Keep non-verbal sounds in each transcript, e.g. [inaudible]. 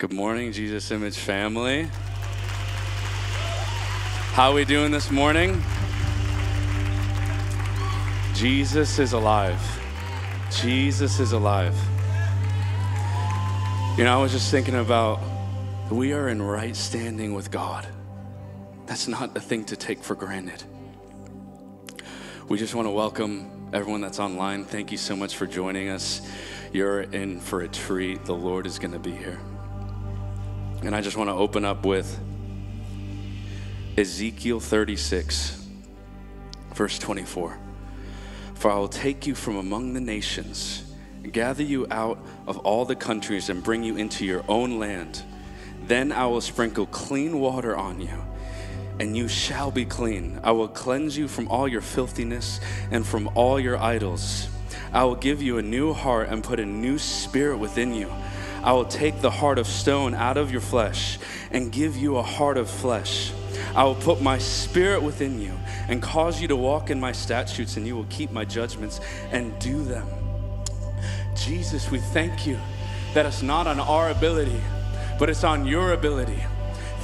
Good morning, Jesus Image family. How are we doing this morning? Jesus is alive. Jesus is alive. You know, I was just thinking about we are in right standing with God. That's not a thing to take for granted. We just want to welcome everyone that's online. Thank you so much for joining us. You're in for a treat. The Lord is going to be here. And I just want to open up with Ezekiel 36, verse 24. For I will take you from among the nations, gather you out of all the countries, and bring you into your own land. Then I will sprinkle clean water on you, and you shall be clean. I will cleanse you from all your filthiness and from all your idols. I will give you a new heart and put a new spirit within you. I will take the heart of stone out of your flesh and give you a heart of flesh. I will put my spirit within you and cause you to walk in my statutes, and you will keep my judgments and do them. Jesus, we thank you that it's not on our ability, but it's on your ability.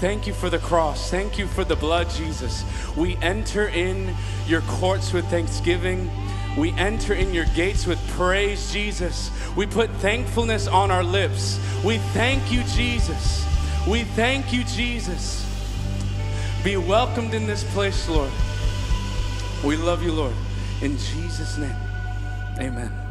Thank you for the cross. Thank you for the blood, Jesus. We enter in your courts with thanksgiving. We enter in your gates with praise, Jesus. We put thankfulness on our lips. We thank you, Jesus. We thank you, Jesus. Be welcomed in this place, Lord. We love you, Lord. In Jesus' name, amen.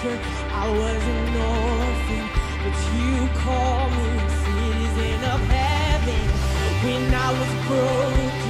Shelter. I was an orphan, but you called me citizen of heaven. When I was broken,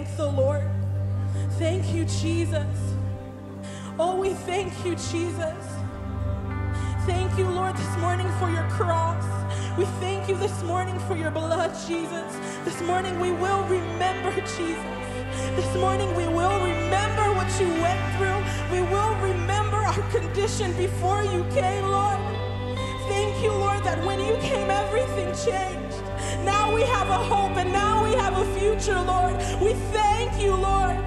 thank the Lord. Thank you, Jesus. Oh, we thank you, Jesus. Thank you, Lord, this morning for your cross. We thank you this morning for your blood, Jesus. This morning we will remember, Jesus. This morning we will remember what you went through. We will remember our condition before you came, Lord. Thank you, Lord, that when you came, everything changed. Now we have a hope and now we have a future, Lord. We you, Lord.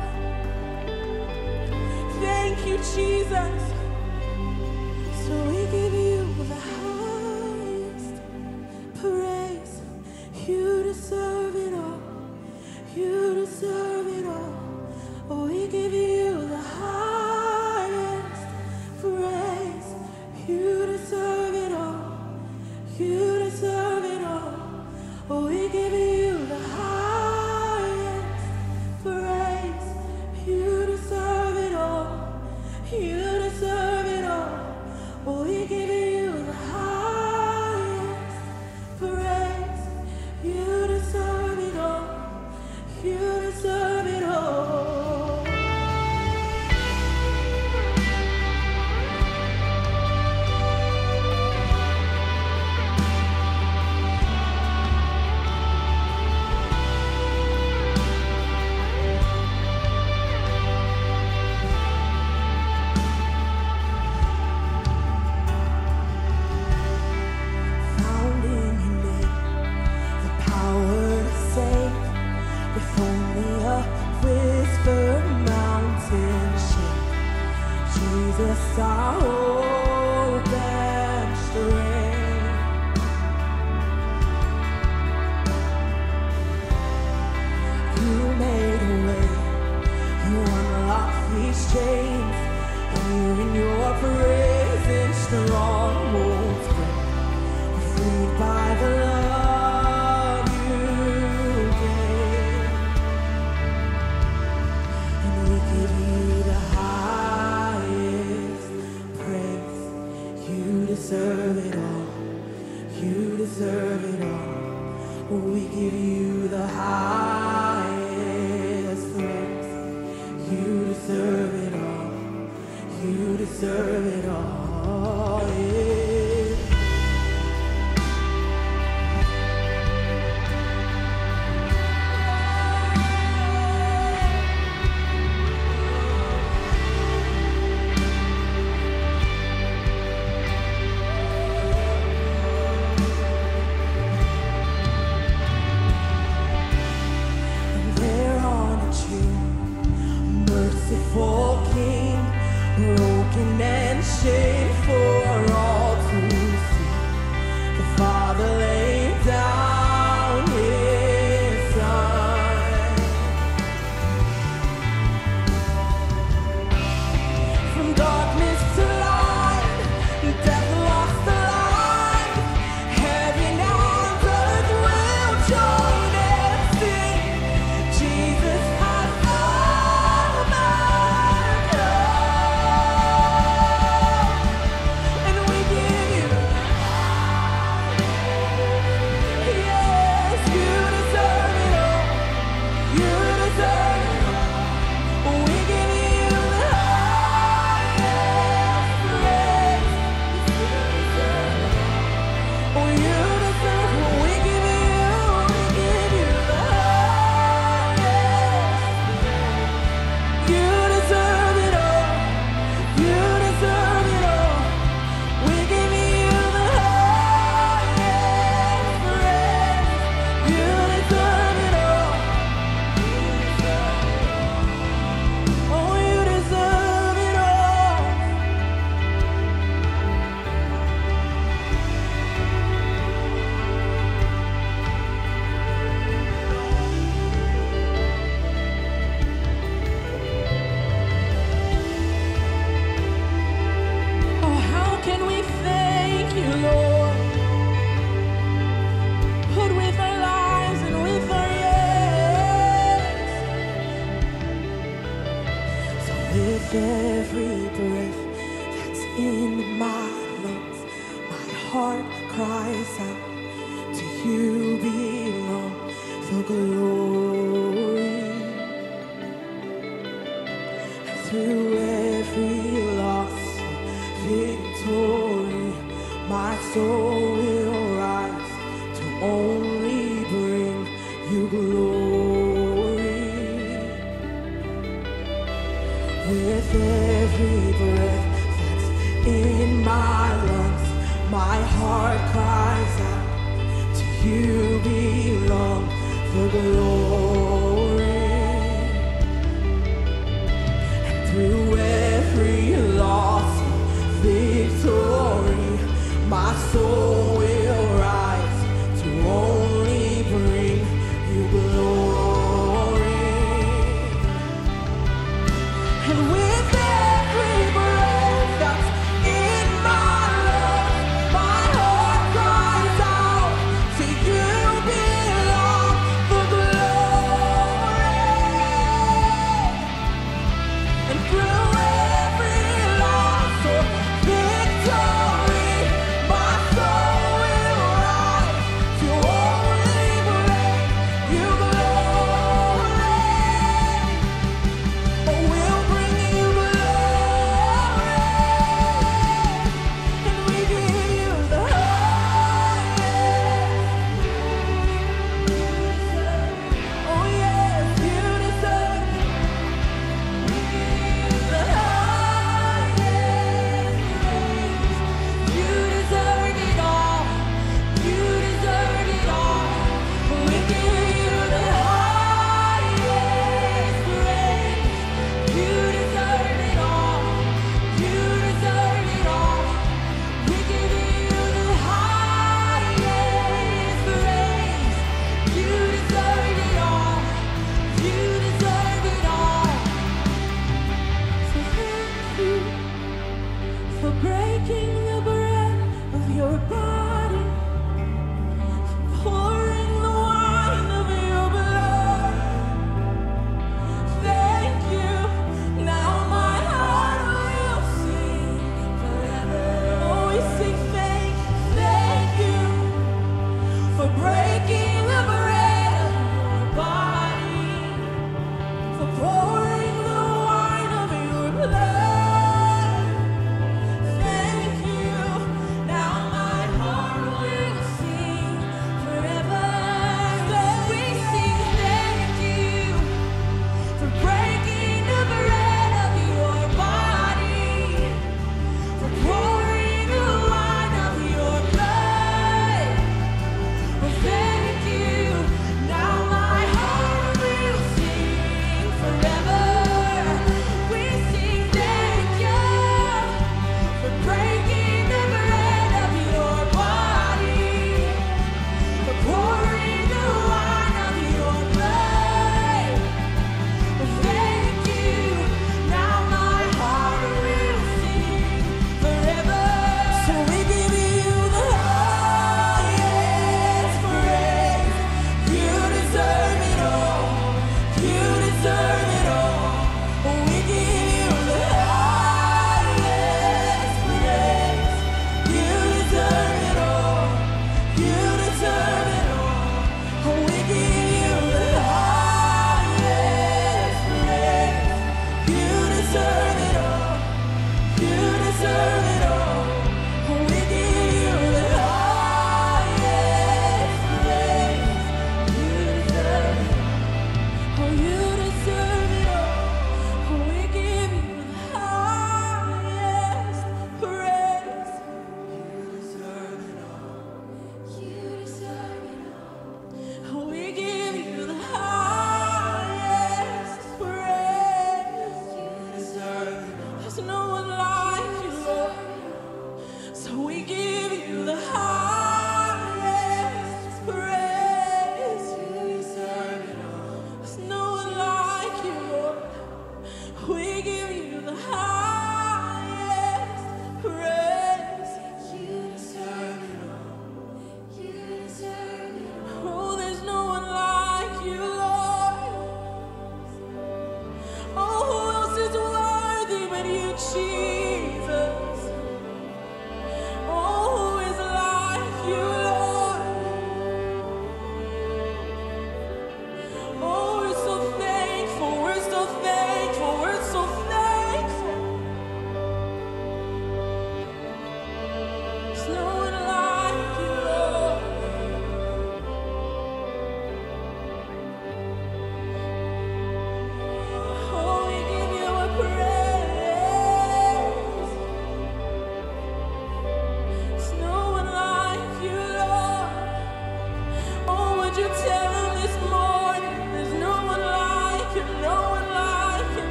Thank you, Jesus.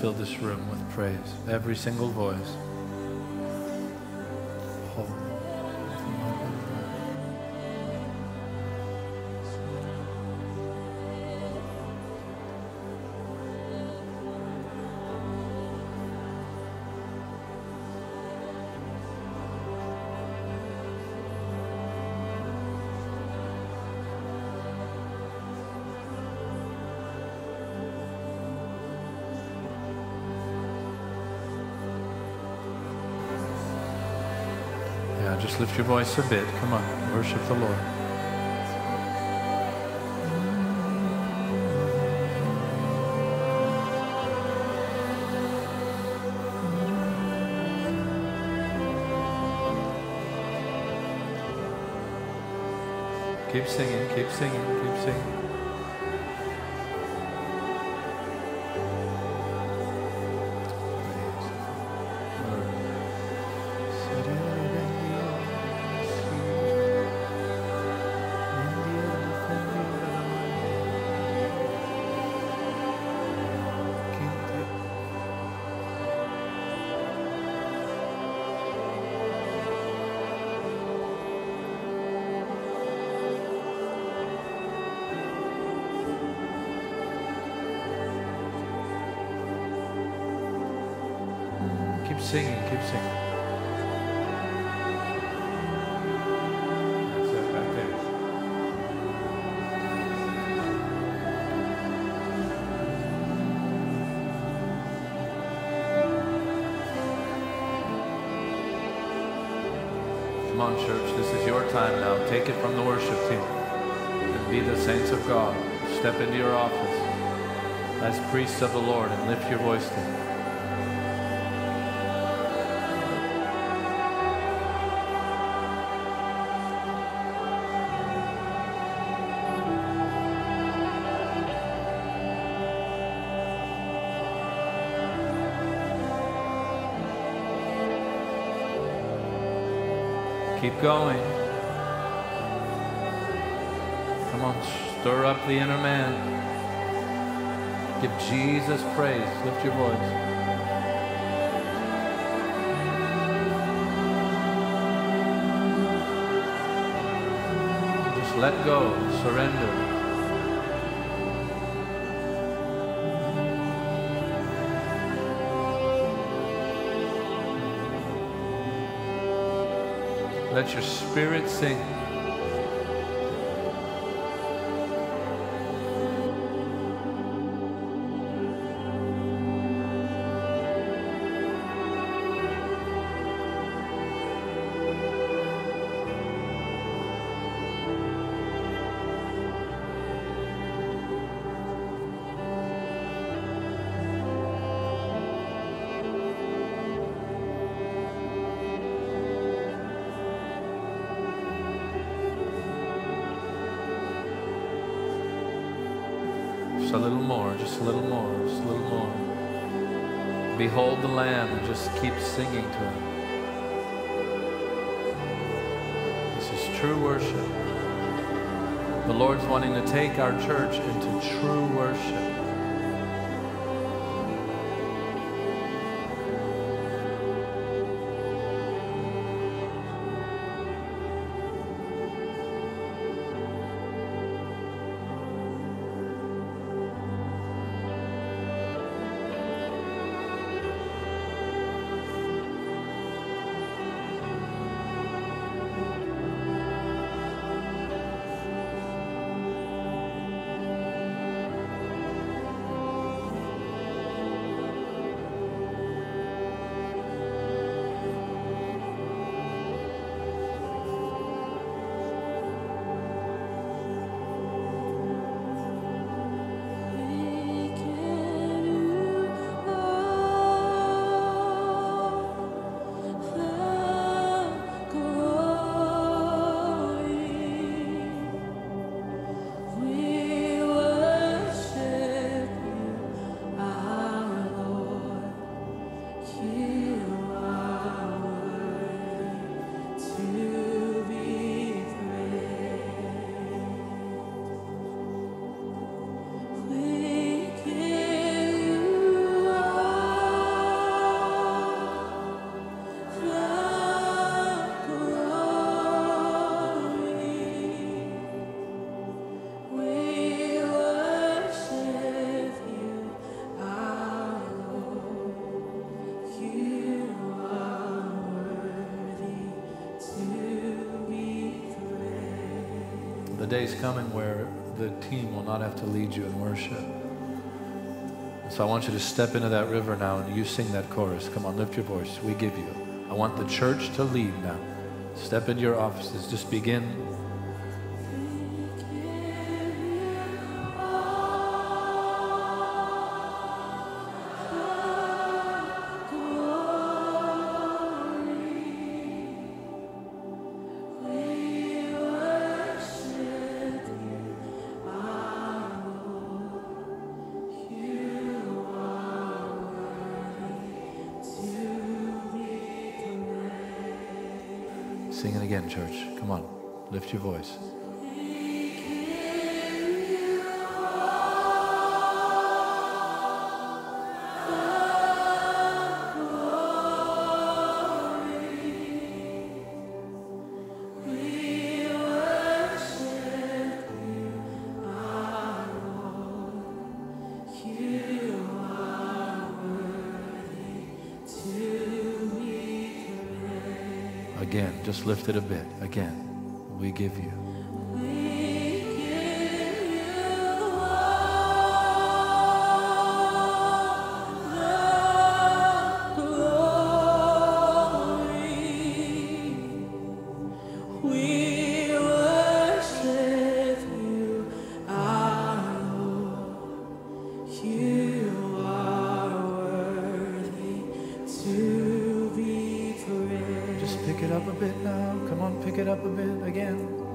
Fill this room with praise. Every single voice. Lift your voice a bit. Come on, worship the Lord. Keep singing, keep singing, keep singing, time now. Take it from the worship team. And be the saints of God. Step into your office as priests of the Lord and lift your voice to Him. Keep going. On, stir up the inner man. Give Jesus praise. Lift your voice. Just let go, surrender. Let your spirit sing. Worship. The Lord's wanting to take our church into true worship. Day's coming where the team will not have to lead you in worship. So I want you to step into that river now and you sing that chorus. Come on, lift your voice. We give you. I want the church to lead now. Step into your offices. Just begin. Again, just lift it a bit. Again, we give you. You bit now. Come on, pick it up a bit again.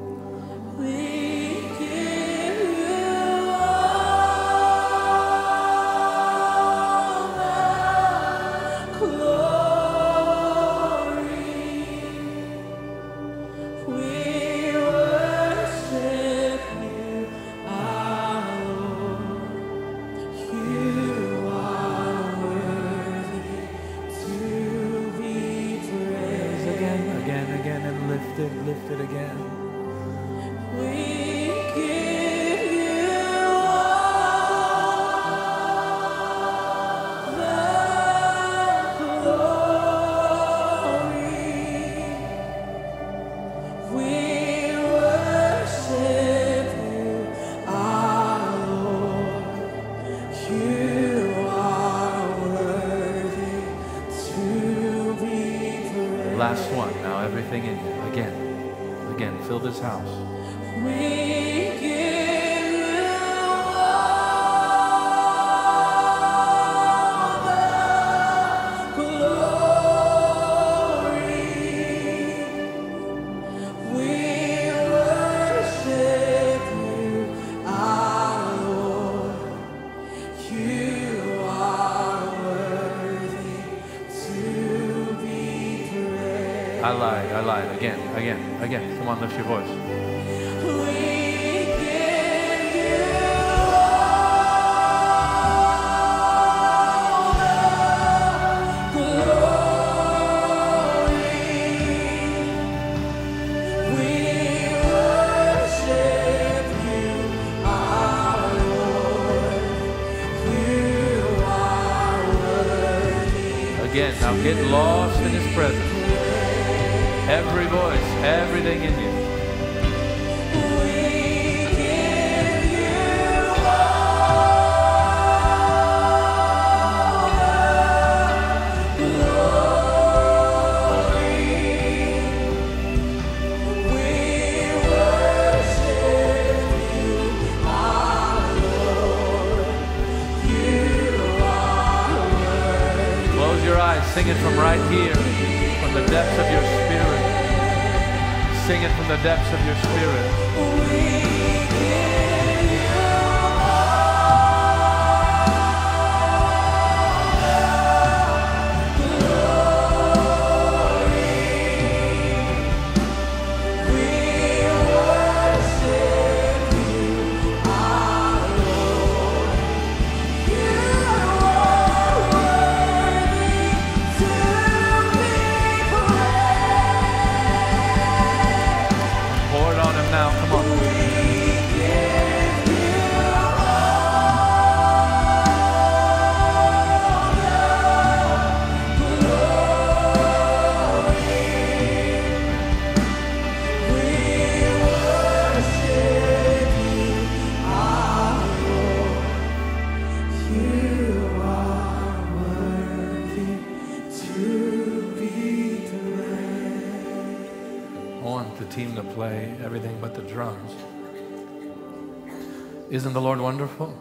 Isn't the Lord wonderful?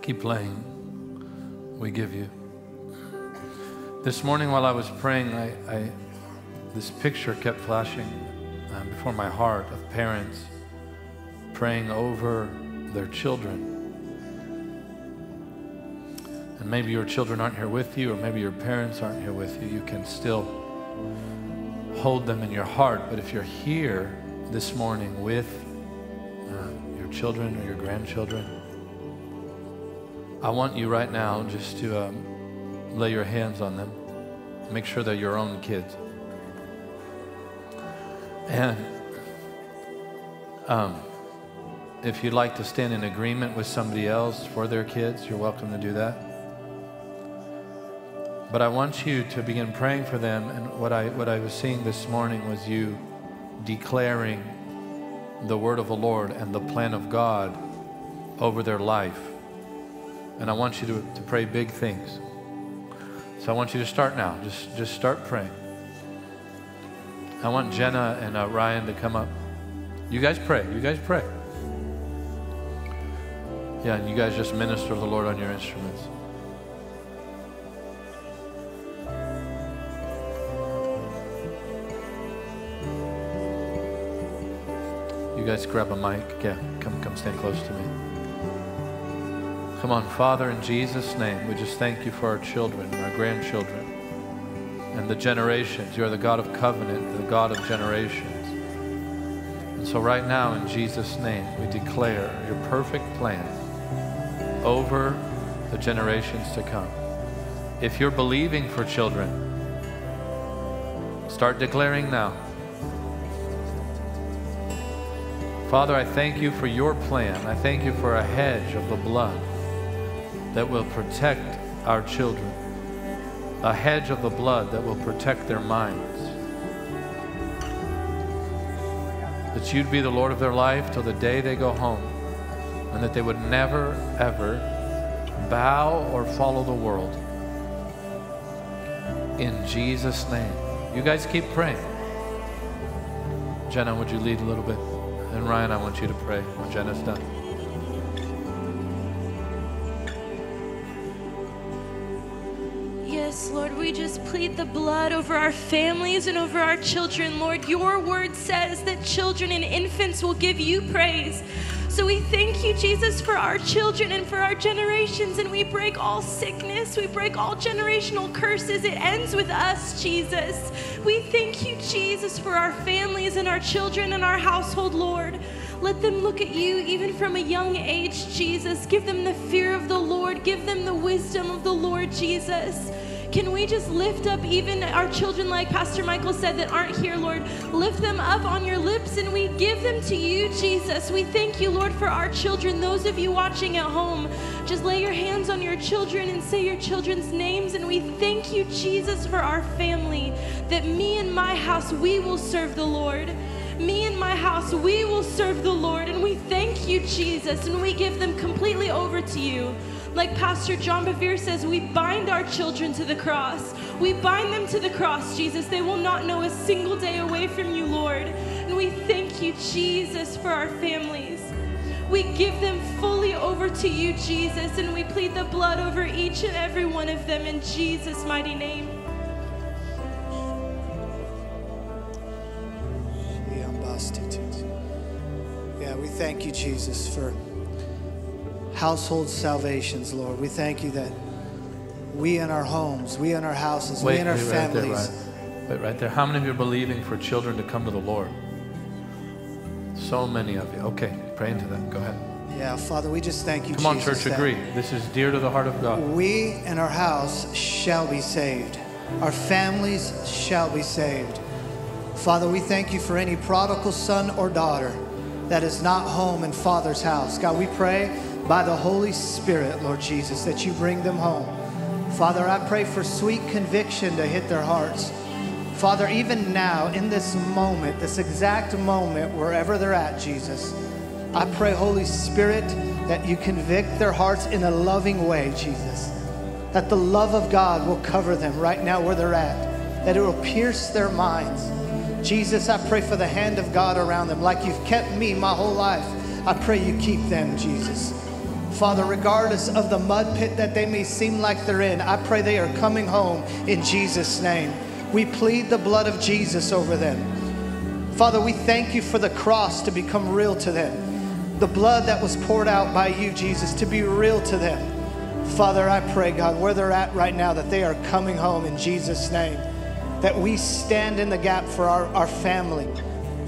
Keep playing. We give you. This morning while I was praying, I, I this picture kept flashing uh, before my heart of parents praying over their children. And maybe your children aren't here with you, or maybe your parents aren't here with you. You can still hold them in your heart. But if you're here this morning with children or your grandchildren, I want you right now just to um, lay your hands on them. Make sure they're your own kids. And um, if you'd like to stand in agreement with somebody else for their kids, you're welcome to do that. But I want you to begin praying for them. And what I, what I was seeing this morning was you declaring the word of the Lord and the plan of God over their life. And I want you to, to pray big things. So I want you to start now. Just, just start praying. I want Jenna and uh, Ryan to come up. You guys pray. You guys pray. Yeah, and you guys just minister the Lord on your instruments. You guys grab a mic. Yeah, come come stand close to me. Come on, Father, in Jesus' name, we just thank you for our children and our grandchildren and the generations. You are the God of covenant, the God of generations. And so, right now, in Jesus' name, we declare your perfect plan over the generations to come. If you're believing for children, start declaring now. Father, I thank you for your plan. I thank you for a hedge of the blood that will protect our children, a hedge of the blood that will protect their minds. That you'd be the Lord of their life till the day they go home, and that they would never, ever bow or follow the world. In Jesus' name. You guys keep praying. Jenna, would you lead a little bit? And Ryan, I want you to pray when Jenna's done. Yes, Lord, we just plead the blood over our families and over our children. Lord, your word says that children and infants will give you praise. So we thank you, Jesus, for our children and for our generations. And we break all sickness, we break all generational curses. It ends with us, Jesus. We thank you, Jesus, for our families and our children and our household, Lord. Let them look at you even from a young age, Jesus. Give them the fear of the Lord, give them the wisdom of the Lord, Jesus. Can we just lift up even our children, like Pastor Michael said, that aren't here, Lord? Lift them up on your lips and we give them to you, Jesus. We thank you, Lord, for our children. Those of you watching at home, just lay your hands on your children and say your children's names. And we thank you, Jesus, for our family, that me and my house, we will serve the Lord. Me and my house, we will serve the Lord. And we thank you, Jesus, and we give them completely over to you. Like Pastor John Bevere says, we bind our children to the cross. We bind them to the cross, Jesus. They will not know a single day away from you, Lord. And we thank you, Jesus, for our families. We give them fully over to you, Jesus, and we plead the blood over each and every one of them in Jesus' mighty name. Yeah, we thank you, Jesus, for household salvations, Lord. We thank you that we in our homes, we in our houses, we in our wait families. Right there, Ryan. Wait right there. How many of you are believing for children to come to the Lord? So many of you. Okay, pray into that. Go ahead. Yeah, Father, we just thank you, Come on, church, agree. This is dear to the heart of God. We and our house shall be saved. Our families shall be saved. Father, we thank you for any prodigal son or daughter that is not home in Father's house. God, we pray by the Holy Spirit, Lord Jesus, that you bring them home. Father, I pray for sweet conviction to hit their hearts. Father, even now, in this moment, this exact moment, wherever they're at, Jesus, I pray, Holy Spirit, that you convict their hearts in a loving way, Jesus. That the love of God will cover them right now where they're at, that it will pierce their minds. Jesus, I pray for the hand of God around them, like you've kept me my whole life. I pray you keep them, Jesus. Father, regardless of the mud pit that they may seem like they're in, I pray they are coming home in Jesus' name. We plead the blood of Jesus over them. Father, we thank you for the cross to become real to them. The blood that was poured out by you, Jesus, to be real to them. Father, I pray, God, where they're at right now, that they are coming home in Jesus' name. That we stand in the gap for our, our family.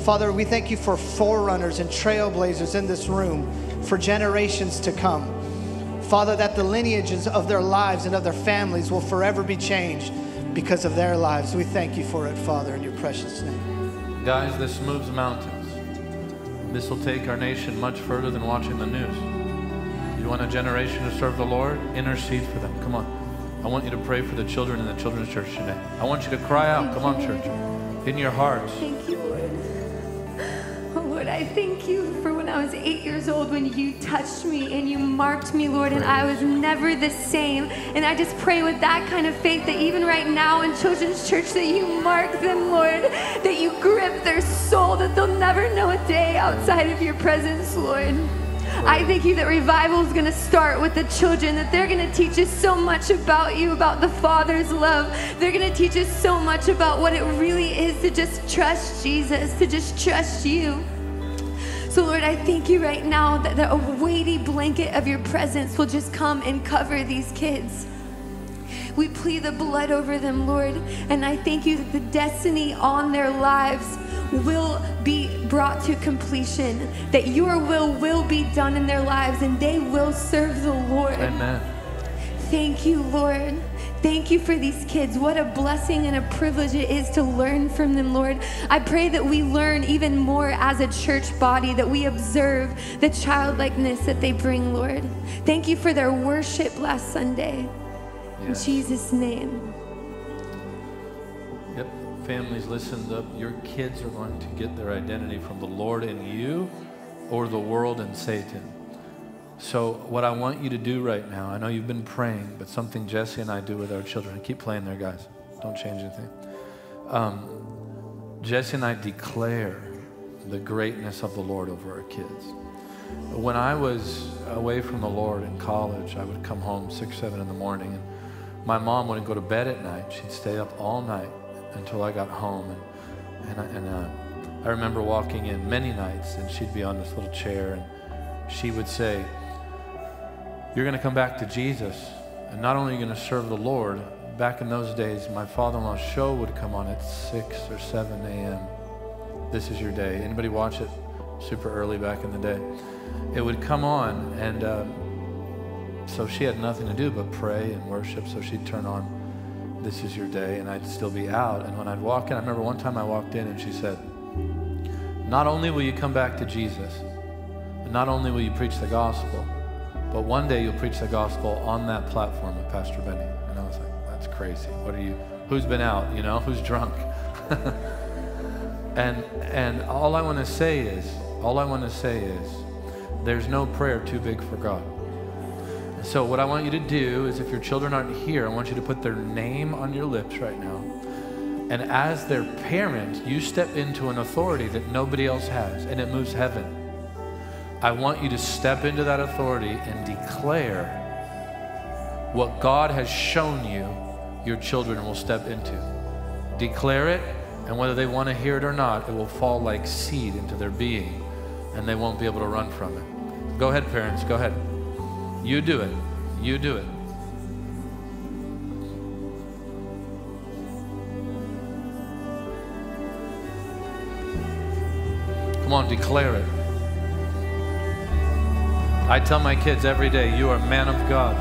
Father, we thank you for forerunners and trailblazers in this room for generations to come. Father, that the lineages of their lives and of their families will forever be changed because of their lives. We thank you for it, Father, in your precious name. Guys, this moves mountains. This will take our nation much further than watching the news. You want a generation to serve the Lord? Intercede for them. Come on. I want you to pray for the children in the children's church today. I want you to cry out. Come on, church. In your hearts. I thank you for when I was eight years old when you touched me and you marked me, Lord, and I was never the same. And I just pray with that kind of faith that even right now in Children's Church that you mark them, Lord, that you grip their soul, that they'll never know a day outside of your presence, Lord. I thank you that revival is going to start with the children, that they're going to teach us so much about you, about the Father's love. They're going to teach us so much about what it really is to just trust Jesus, to just trust you. So, Lord, I thank you right now that the weighty blanket of your presence will just come and cover these kids. We plead the blood over them, Lord, and I thank you that the destiny on their lives will be brought to completion, that your will will be done in their lives, and they will serve the Lord. Amen. Thank you, Lord. Thank you for these kids. What a blessing and a privilege it is to learn from them, Lord. I pray that we learn even more as a church body, that we observe the childlikeness that they bring, Lord. Thank you for their worship last Sunday. Yes. In Jesus' name. Yep. Families, listen up. Your kids are going to get their identity from the Lord in you or the world and Satan. So, what I want you to do right now, I know you've been praying, but something Jesse and I do with our children, keep playing there, guys. Don't change anything. Um, Jesse and I declare the greatness of the Lord over our kids. When I was away from the Lord in college, I would come home six, seven in the morning, and my mom wouldn't go to bed at night. She'd stay up all night until I got home, and and, I, and uh, I remember walking in many nights, and she'd be on this little chair, and she would say, "You're going to come back to Jesus, and not only are you going to serve the Lord." Back in those days, my father-in-law's show would come on at six or seven a.m. This is your day. Anybody watch it? Super early back in the day. It would come on, and uh, so she had nothing to do but pray and worship. So she'd turn on, This is your day, and I'd still be out. And when I'd walk in, I remember one time I walked in and she said, Not only will you come back to Jesus, and not only will you preach the gospel, but one day you'll preach the gospel on that platform with Pastor Benny. And I was like, That's crazy. What are you, who's been out, you know, who's drunk? [laughs] and, and all I want to say is, all I want to say is, there's no prayer too big for God. So, what I want you to do is if your children aren't here, I want you to put their name on your lips right now. And as their parent, you step into an authority that nobody else has, and it moves heaven. I want you to step into that authority and declare what God has shown you your children will step into. Declare it, and whether they want to hear it or not, it will fall like seed into their being, and they won't be able to run from it. Go ahead, parents, go ahead. You do it. You do it. Come on, declare it. I tell my kids every day, you are a man of God.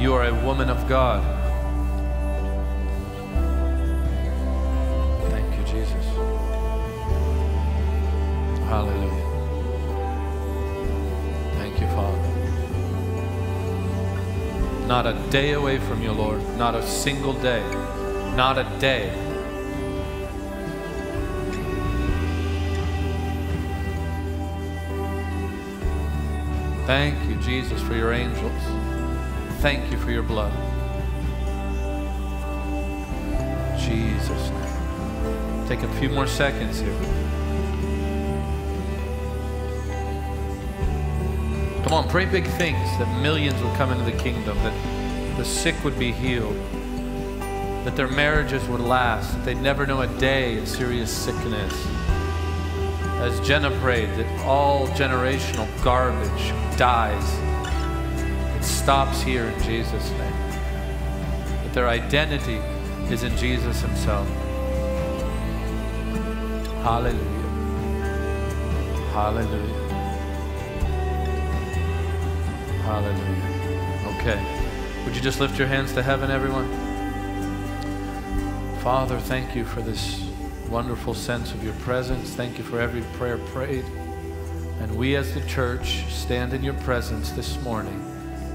You are a woman of God. Thank you, Jesus. Hallelujah. Thank you, Father. Not a day away from you, Lord. Not a single day. Not a day. Thank you, Jesus, for your angels. Thank you for your blood. Jesus' Take a few more seconds here. Come on, pray big things that millions would come into the kingdom, that the sick would be healed, that their marriages would last, that they'd never know a day of serious sickness. As Jenna prayed, that all generational garbage dies. It stops here in Jesus' name. But their identity is in Jesus Himself. Hallelujah. Hallelujah. Hallelujah. Okay. Would you just lift your hands to heaven, everyone? Father, thank you for this wonderful sense of your presence. Thank you for every prayer prayed. And we as the church stand in your presence this morning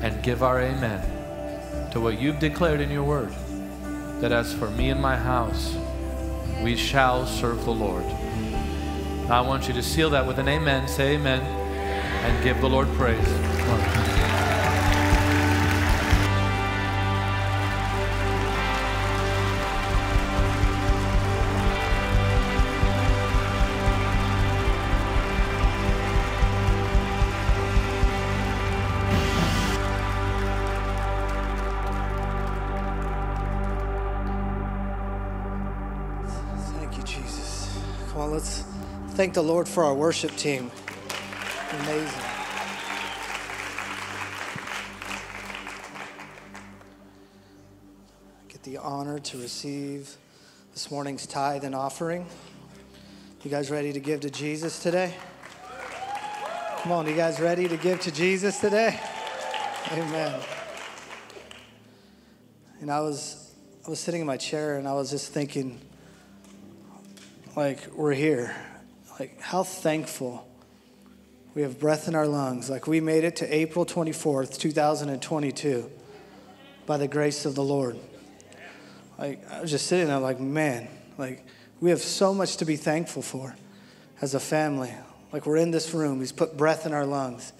and give our amen to what you've declared in your word. That as for me and my house, we shall serve the Lord. I want you to seal that with an amen. Say amen and give the Lord praise. Thank the Lord for our worship team. Amazing. I Get the honor to receive this morning's tithe and offering. You guys ready to give to Jesus today? Come on, you guys ready to give to Jesus today? Amen. And I was I was sitting in my chair and I was just thinking like we're here. Like how thankful we have breath in our lungs. Like we made it to April 24th, 2022 by the grace of the Lord. Like I was just sitting there like, man, like we have so much to be thankful for as a family. Like we're in this room, he's put breath in our lungs.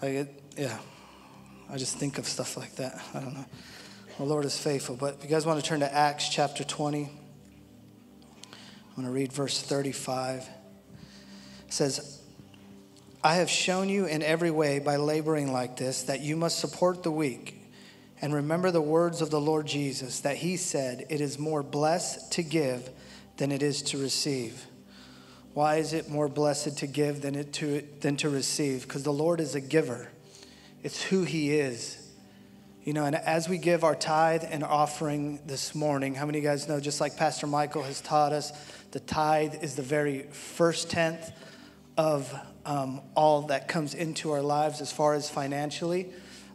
Like it, yeah. I just think of stuff like that. I don't know. The Lord is faithful. But if you guys want to turn to Acts chapter 20, I'm going to read verse 35. It says, I have shown you in every way by laboring like this that you must support the weak. And remember the words of the Lord Jesus that he said, It is more blessed to give than it is to receive. Why is it more blessed to give than, it to, than to receive? Because the Lord is a giver, it's who he is. You know, and as we give our tithe and offering this morning, how many of you guys know, just like Pastor Michael has taught us, the tithe is the very first tenth of um, all that comes into our lives as far as financially.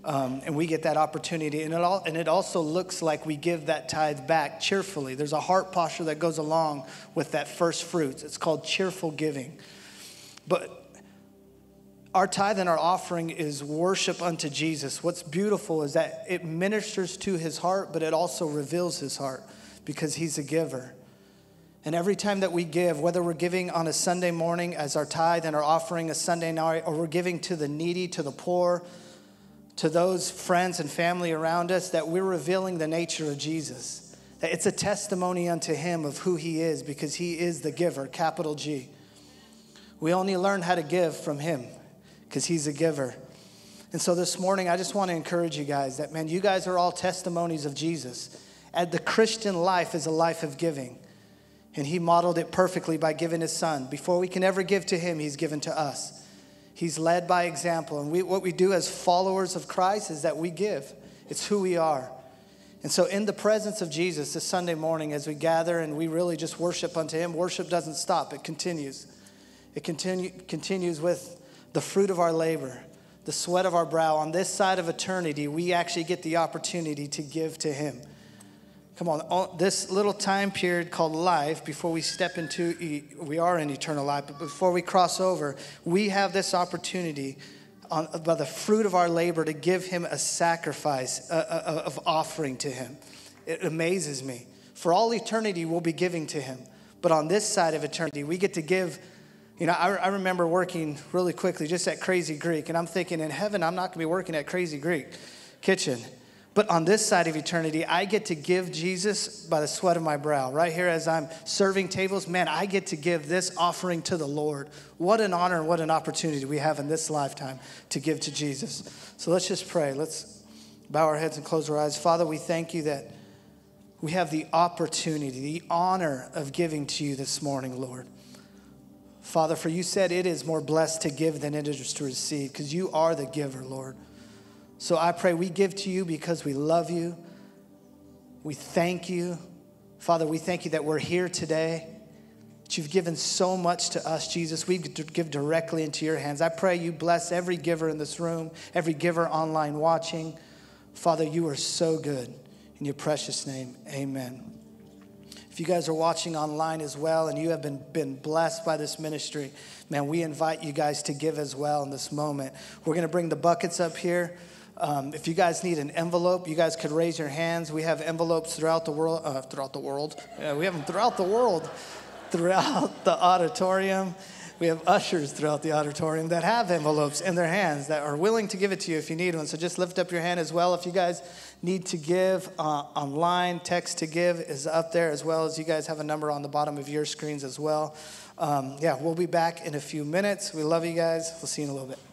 Um, and we get that opportunity. And it, all, and it also looks like we give that tithe back cheerfully. There's a heart posture that goes along with that first fruits. It's called cheerful giving. But our tithe and our offering is worship unto Jesus. What's beautiful is that it ministers to his heart, but it also reveals his heart because he's a giver. And every time that we give, whether we're giving on a Sunday morning as our tithe and our offering a Sunday night, or we're giving to the needy, to the poor, to those friends and family around us, that we're revealing the nature of Jesus. That it's a testimony unto him of who he is because he is the giver, capital G. We only learn how to give from him because he's a giver. And so this morning, I just want to encourage you guys that, man, you guys are all testimonies of Jesus. And the Christian life is a life of giving. And he modeled it perfectly by giving his son. Before we can ever give to him, he's given to us. He's led by example. And we, what we do as followers of Christ is that we give, it's who we are. And so, in the presence of Jesus this Sunday morning, as we gather and we really just worship unto him, worship doesn't stop, it continues. It continue, continues with the fruit of our labor, the sweat of our brow. On this side of eternity, we actually get the opportunity to give to him. Come on, this little time period called life, before we step into, we are in eternal life, but before we cross over, we have this opportunity on, by the fruit of our labor to give him a sacrifice of offering to him. It amazes me. For all eternity, we'll be giving to him. But on this side of eternity, we get to give. You know, I, I remember working really quickly just at Crazy Greek, and I'm thinking, in heaven, I'm not going to be working at Crazy Greek Kitchen. But on this side of eternity, I get to give Jesus by the sweat of my brow. Right here, as I'm serving tables, man, I get to give this offering to the Lord. What an honor and what an opportunity we have in this lifetime to give to Jesus. So let's just pray. Let's bow our heads and close our eyes. Father, we thank you that we have the opportunity, the honor of giving to you this morning, Lord. Father, for you said it is more blessed to give than it is to receive, because you are the giver, Lord. So I pray we give to you because we love you. We thank you. Father, we thank you that we're here today. That you've given so much to us, Jesus. We give directly into your hands. I pray you bless every giver in this room, every giver online watching. Father, you are so good. In your precious name, amen. If you guys are watching online as well and you have been, been blessed by this ministry, man, we invite you guys to give as well in this moment. We're going to bring the buckets up here. Um, if you guys need an envelope, you guys could raise your hands. We have envelopes throughout the world. Uh, throughout the world, we have them throughout the world. [laughs] throughout the auditorium. We have ushers throughout the auditorium that have envelopes in their hands that are willing to give it to you if you need one. So just lift up your hand as well. If you guys need to give uh, online, text to give is up there as well as you guys have a number on the bottom of your screens as well. Um, yeah, we'll be back in a few minutes. We love you guys. We'll see you in a little bit.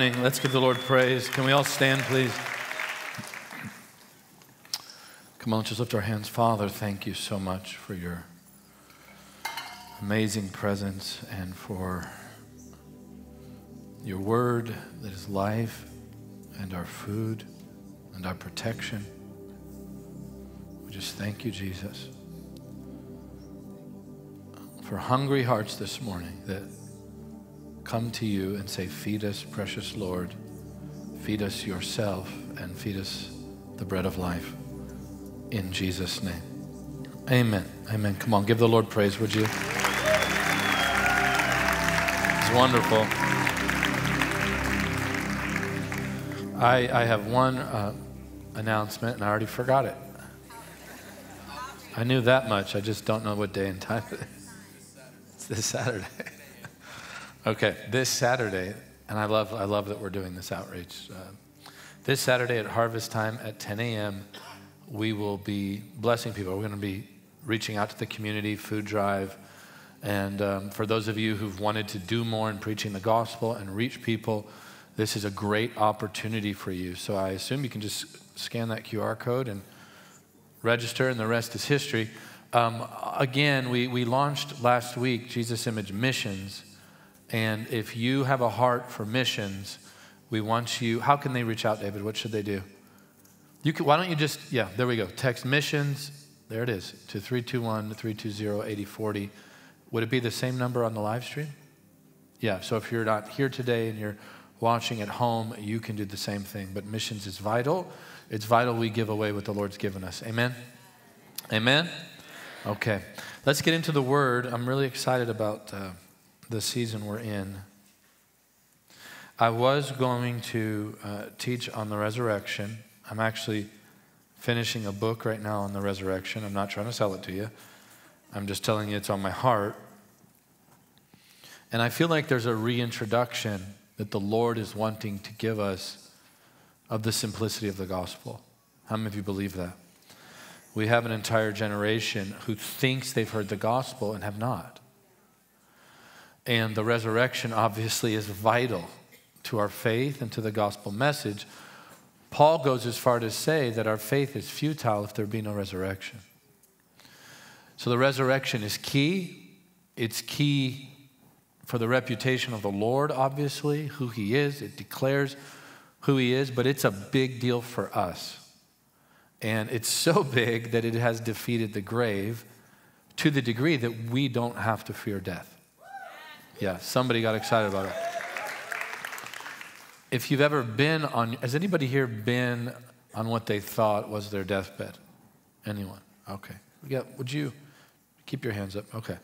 morning. Let's give the Lord praise. Can we all stand, please? Come on, let's just lift our hands. Father, thank you so much for your amazing presence and for your word that is life and our food and our protection. We just thank you, Jesus, for hungry hearts this morning that come to you and say, Feed us, precious Lord. Feed us yourself and feed us the bread of life. In Jesus' name. Amen. Amen. Come on, give the Lord praise, would you? It's wonderful. I, I have one uh, announcement, and I already forgot it. I knew that much. I just don't know what day and time it is. It's this Saturday. Okay, this Saturday, and I love, I love that we're doing this outreach. Uh, this Saturday at harvest time at 10 a.m., we will be blessing people. We're going to be reaching out to the community, food drive. And um, for those of you who've wanted to do more in preaching the gospel and reach people, this is a great opportunity for you. So I assume you can just scan that QR code and register, and the rest is history. Um, again, we, we launched last week Jesus Image Missions. And if you have a heart for missions, we want you. How can they reach out, David? What should they do? You can, why don't you just, yeah, there we go. Text missions, there it is, to 321 320 8040. Would it be the same number on the live stream? Yeah, so if you're not here today and you're watching at home, you can do the same thing. But missions is vital. It's vital we give away what the Lord's given us. Amen? Amen? Okay. Let's get into the word. I'm really excited about uh, the season we're in. I was going to uh, teach on the resurrection. I'm actually finishing a book right now on the resurrection. I'm not trying to sell it to you, I'm just telling you it's on my heart. And I feel like there's a reintroduction that the Lord is wanting to give us of the simplicity of the gospel. How many of you believe that? We have an entire generation who thinks they've heard the gospel and have not. And the resurrection obviously is vital to our faith and to the gospel message. Paul goes as far to say that our faith is futile if there be no resurrection. So the resurrection is key. It's key for the reputation of the Lord, obviously, who he is. It declares who he is, but it's a big deal for us. And it's so [laughs] big that it has defeated the grave to the degree that we don't have to fear death. Yeah, somebody got excited about it. If you've ever been on, has anybody here been on what they thought was their deathbed? Anyone? Okay. Yeah, would you keep your hands up? Okay.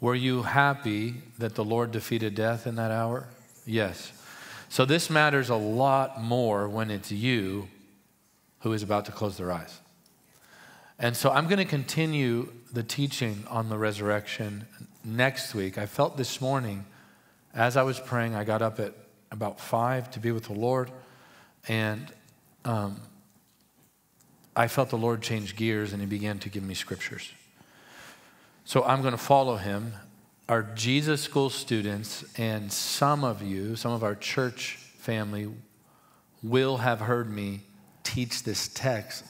Were you happy that the Lord defeated death in that hour? Yes. So this matters a lot more when it's you who is about to close their eyes. And so I'm going to continue the teaching on the resurrection next week. I felt this morning as I was praying, I got up at about five to be with the Lord, and um, I felt the Lord change gears and He began to give me scriptures. So I'm going to follow Him. Our Jesus School students and some of you, some of our church family, will have heard me teach this text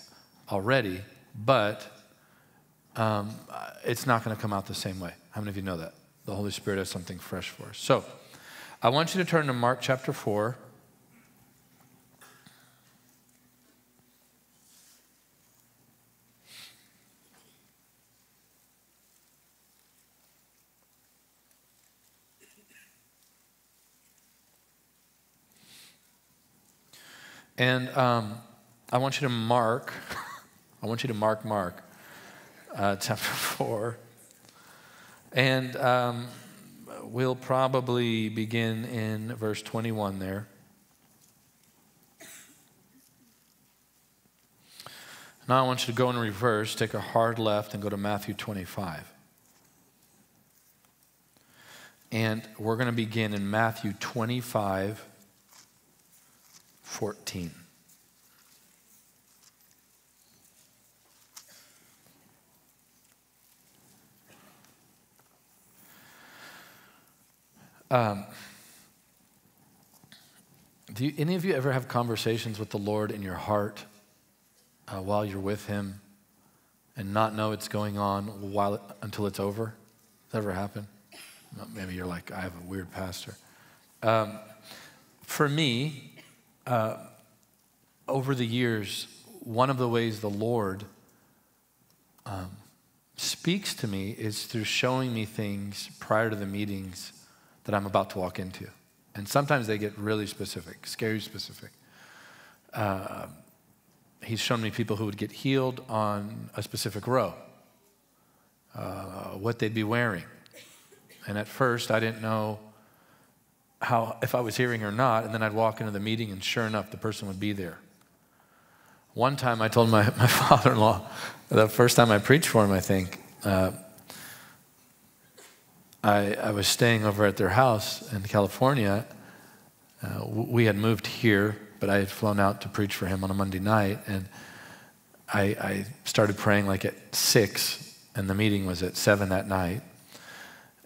already, but um, it's not going to come out the same way. How many of you know that? The Holy Spirit has something fresh for us. So I want you to turn to Mark chapter 4. And um, I want you to mark, [laughs] I want you to mark Mark uh, chapter 4. And um, we'll probably begin in verse 21 there. Now I want you to go in reverse, take a hard left, and go to Matthew 25. And we're going to begin in Matthew 25, 14. Um, do you, any of you ever have conversations with the Lord in your heart uh, while you're with Him and not know it's going on while until it's over? Has ever happened? Well, Maybe you're like, I have a weird pastor. Um, for me, uh, over the years, one of the ways the Lord um, speaks to me is through showing me things prior to the meetings that I'm about to walk into. And sometimes they get really specific, scary specific. Uh, he's shown me people who would get healed on a specific row, uh, what they'd be wearing. And at first, I didn't know how if I was hearing or not. And then I'd walk into the meeting, and sure enough, the person would be there. One time, I told my, [laughs] my father-in-law, the first time I preached for him, I think, uh, I, I was staying over at their house in California. Uh, we had moved here, but I had flown out to preach for him on a Monday night, and I, I started praying like at six, and the meeting was at seven that night.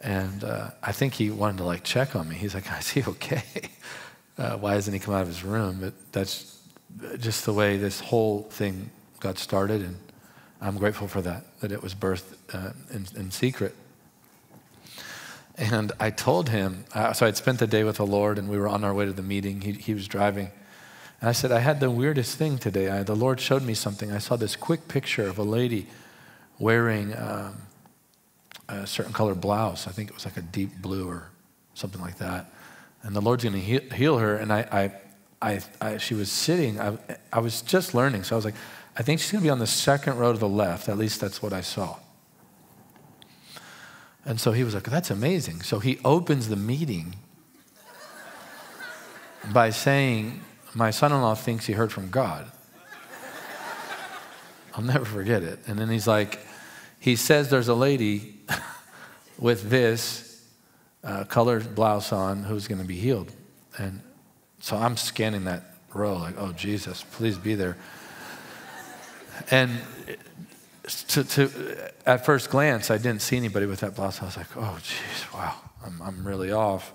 And uh, I think he wanted to like check on me. He's like, [laughs] "Is he okay? [laughs] Uh, why hasn't he come out of his room?" But that's just the way this whole thing got started, and I'm grateful for that. That it was birthed uh, in, in secret. And I told him, uh, so I'd spent the day with the Lord, and we were on our way to the meeting. He, he was driving. And I said, I had the weirdest thing today. I, the Lord showed me something. I saw this quick picture of a lady wearing um, a certain color blouse. I think it was like a deep blue or something like that. And the Lord's going to heal, heal her. And I, I, I, I, she was sitting, I, I was just learning. So I was like, I think she's going to be on the second row to the left. At least that's what I saw. And so he was like, That's amazing. So he opens the meeting by saying, My son in law thinks he heard from God. I'll never forget it. And then he's like, He says there's a lady [laughs] with this uh, colored blouse on who's going to be healed. And so I'm scanning that row, like, Oh, Jesus, please be there. And to, to, at first glance, I didn't see anybody with that blouse. I was like, oh, jeez, wow, I'm, I'm really off.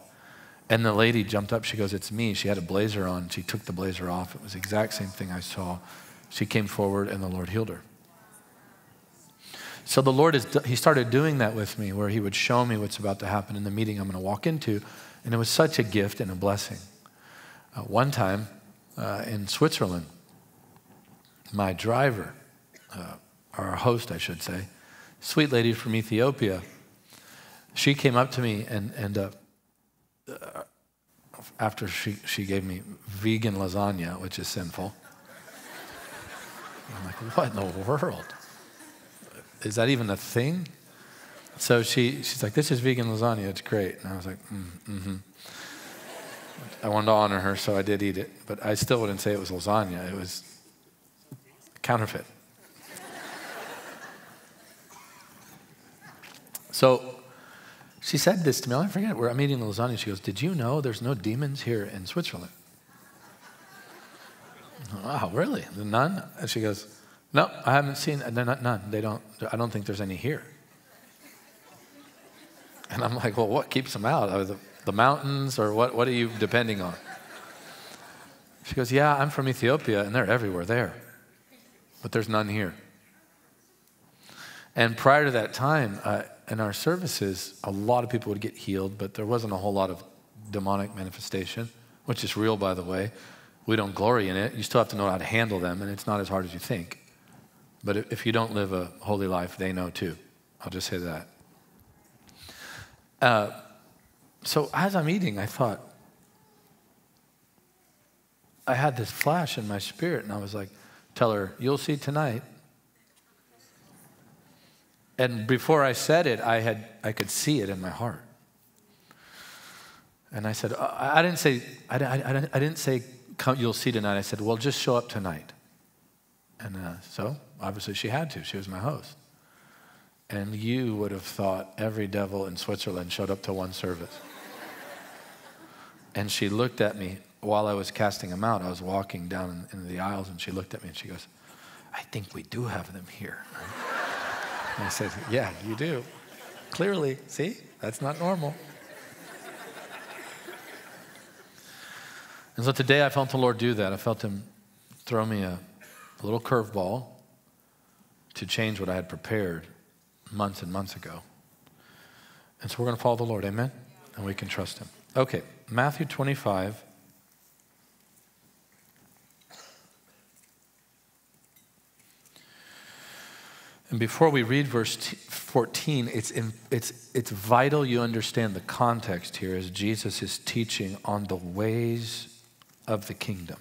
And the lady jumped up. She goes, it's me. She had a blazer on. She took the blazer off. It was the exact same thing I saw. She came forward, and the Lord healed her. So the Lord is, He started doing that with me, where He would show me what's about to happen in the meeting I'm going to walk into. And it was such a gift and a blessing. Uh, one time uh, in Switzerland, my driver, uh, or our host, I should say, sweet lady from Ethiopia, she came up to me and, and uh, uh, after she, she gave me vegan lasagna, which is sinful. I'm like, what in the world? Is that even a thing? So she, she's like, this is vegan lasagna, it's great. And I was like, mm, mm-hmm. I wanted to honor her, so I did eat it. But I still wouldn't say it was lasagna. It was counterfeit. So she said this to me. I'll forget it. We're I'm eating the lasagna. She goes, Did you know there's no demons here in Switzerland? Wow, really? None? And she goes, No, I haven't seen they're not, none. They don't, I don't think there's any here. And I'm like, Well, what keeps them out? Are the, the mountains or what, what are you depending on? She goes, Yeah, I'm from Ethiopia and they're everywhere there, but there's none here. And prior to that time, uh, in our services, a lot of people would get healed, but there wasn't a whole lot of demonic manifestation, which is real, by the way. We don't glory in it. You still have to know how to handle them, and it's not as hard as you think. But if you don't live a holy life, they know too. I'll just say that. Uh, so as I'm eating, I thought, I had this flash in my spirit, and I was like, tell her, you'll see tonight. And before I said it, I, had, I could see it in my heart. And I said, I I didn't say, I, I, I didn't- say, Come, you'll see tonight. I said, well, just show up tonight. And uh, so, obviously, she had to. She was my host. And you would have thought every devil in Switzerland showed up to one service. And she looked at me while I was casting them out. I was walking down in, in the aisles, and she looked at me and she goes, I think we do have them here. I said, Yeah, you do. Clearly, see, that's not normal. And so today I felt the Lord do that. I felt Him throw me a, a little curveball to change what I had prepared months and months ago. And so we're going to follow the Lord. Amen? And we can trust him. Okay, Matthew 25. And before we read verse 14, it's, in, it's, it's vital you understand the context here as Jesus is teaching on the ways of the kingdom.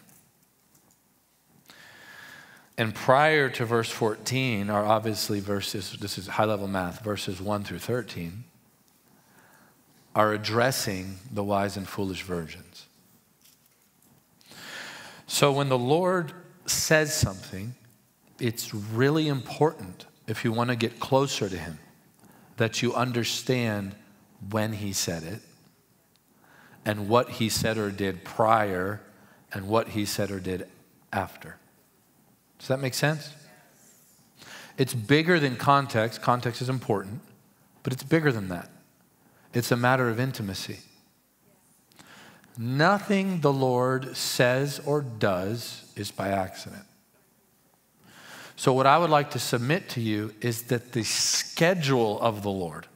And prior to verse 14 are obviously verses, this is high level math, verses 1 through 13 are addressing the wise and foolish virgins. So when the Lord says something, it's really important if you want to get closer to Him that you understand when He said it and what He said or did prior and what He said or did after. Does that make sense? It's bigger than context. Context is important, but it's bigger than that. It's a matter of intimacy. Nothing the Lord says or does is by accident. So, what I would like to submit to you is that the schedule of the Lord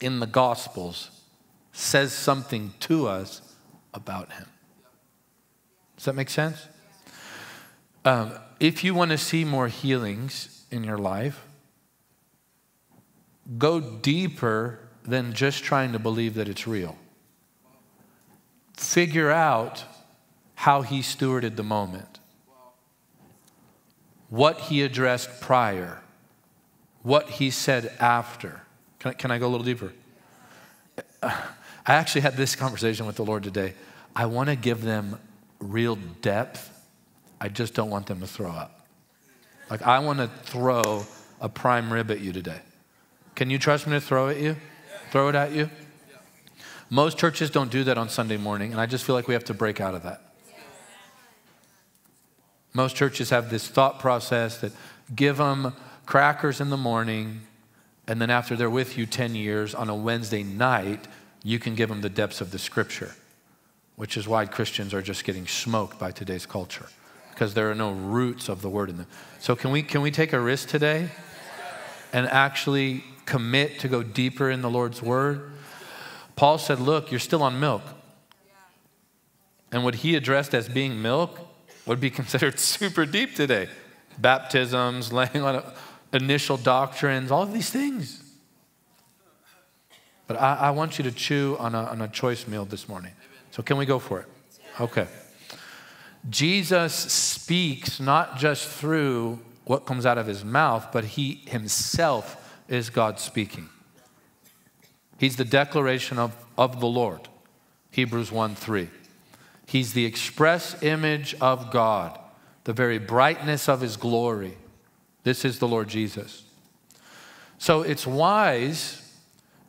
in the Gospels says something to us about Him. Does that make sense? Um, if you want to see more healings in your life, go deeper than just trying to believe that it's real. Figure out how he stewarded the moment, what he addressed prior, what he said after. Can I, can I go a little deeper? I actually had this conversation with the Lord today. I want to give them real depth. I just don't want them to throw up. Like, I want to throw a prime rib at you today. Can you trust me to throw it at you? Throw it at you? Most churches don't do that on Sunday morning, and I just feel like we have to break out of that. Most churches have this thought process that give them crackers in the morning, and then after they're with you 10 years on a Wednesday night, you can give them the depths of the scripture, which is why Christians are just getting smoked by today's culture because there are no roots of the word in them. So, can we, can we take a risk today and actually commit to go deeper in the Lord's word? Paul said, Look, you're still on milk. And what he addressed as being milk would be [laughs] considered super deep today baptisms, [laughs] laying on initial doctrines, all of these things. But I, I want you to chew on a, on a choice meal this morning. So, can we go for it? Okay. Jesus speaks not just through what comes out of his mouth, but he himself is God speaking. He's the declaration of, of the Lord, Hebrews 1 3. He's the express image of God, the very brightness of his glory. This is the Lord Jesus. So it's wise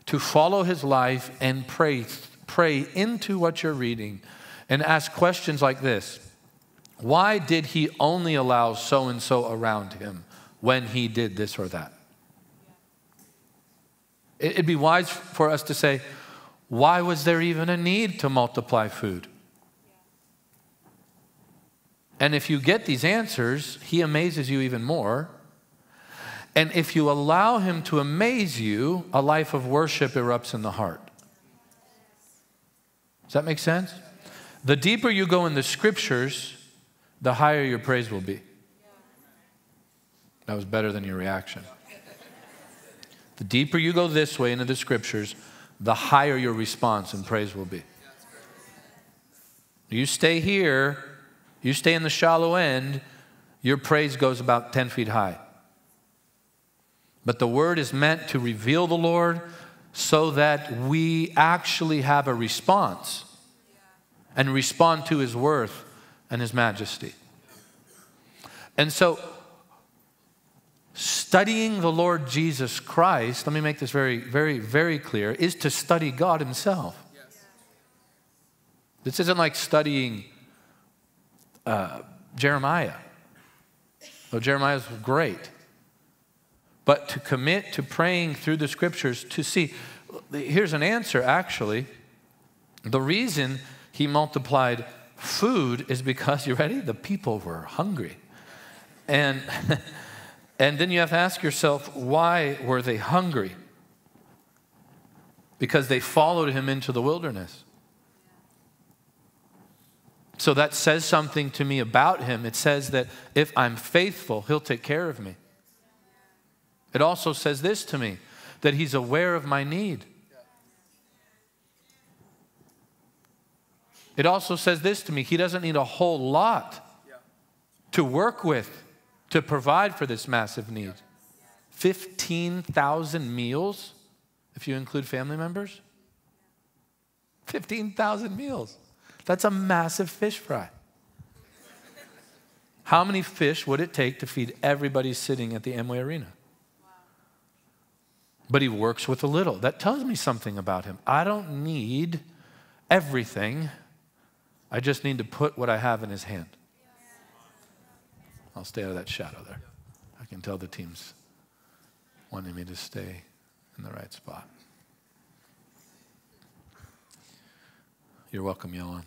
to follow his life and pray, pray into what you're reading and ask questions like this Why did he only allow so and so around him when he did this or that? It'd be wise for us to say, Why was there even a need to multiply food? And if you get these answers, he amazes you even more. And if you allow him to amaze you, a life of worship erupts in the heart. Does that make sense? The deeper you go in the scriptures, the higher your praise will be. That was better than your reaction. The deeper you go this way into the scriptures, the higher your response and praise will be. You stay here, you stay in the shallow end, your praise goes about 10 feet high. But the word is meant to reveal the Lord so that we actually have a response and respond to his worth and his majesty. And so, studying the Lord Jesus Christ, let me make this very, very, very clear, is to study God himself. This isn't like studying uh, Jeremiah. Though Jeremiah is great. But to commit to praying through the scriptures to see, here's an answer actually. The reason he multiplied food is because, [laughs] you ready? The people were hungry. And, [laughs] and then you have to ask yourself, why were they hungry? because they followed him into the wilderness. So that says something to me about him. It says that if I'm faithful, he'll take care of me. It also says this to me that he's aware of my need. It also says this to me he doesn't need a whole lot to work with to provide for this massive need. 15,000 meals, if you include family members. 15,000 meals. That's a massive fish fry. How many fish would it take to feed everybody sitting at the Amway Arena? But he works with a little. That tells me something about him. I don't need everything, I just need to put what I have in his hand. I'll stay out of that shadow there. I can tell the team's wanting me to stay in the right spot. You're welcome, Johan.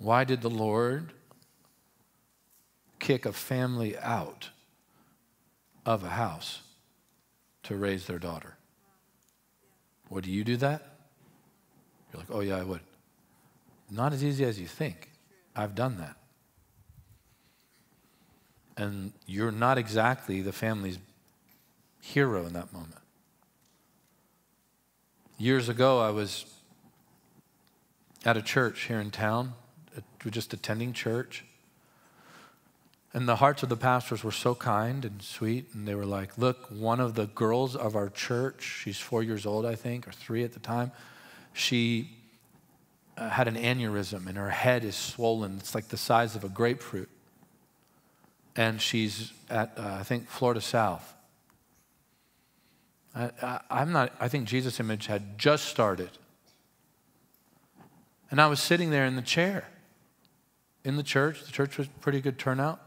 Why did the Lord kick a family out of a house to raise their daughter? Would you do that? You're like, oh, yeah, I would. Not as easy as you think. I've done that. And you're not exactly the family's hero in that moment. Years ago, I was at a church here in town, uh, just attending church. And the hearts of the pastors were so kind and sweet. And they were like, Look, one of the girls of our church, she's four years old, I think, or three at the time, she uh, had an aneurysm and her head is swollen. It's like the size of a grapefruit. And she's at, uh, I think, Florida South. I, I, I'm not, I think Jesus Image had just started. And I was sitting there in the chair in the church. The church was pretty good turnout.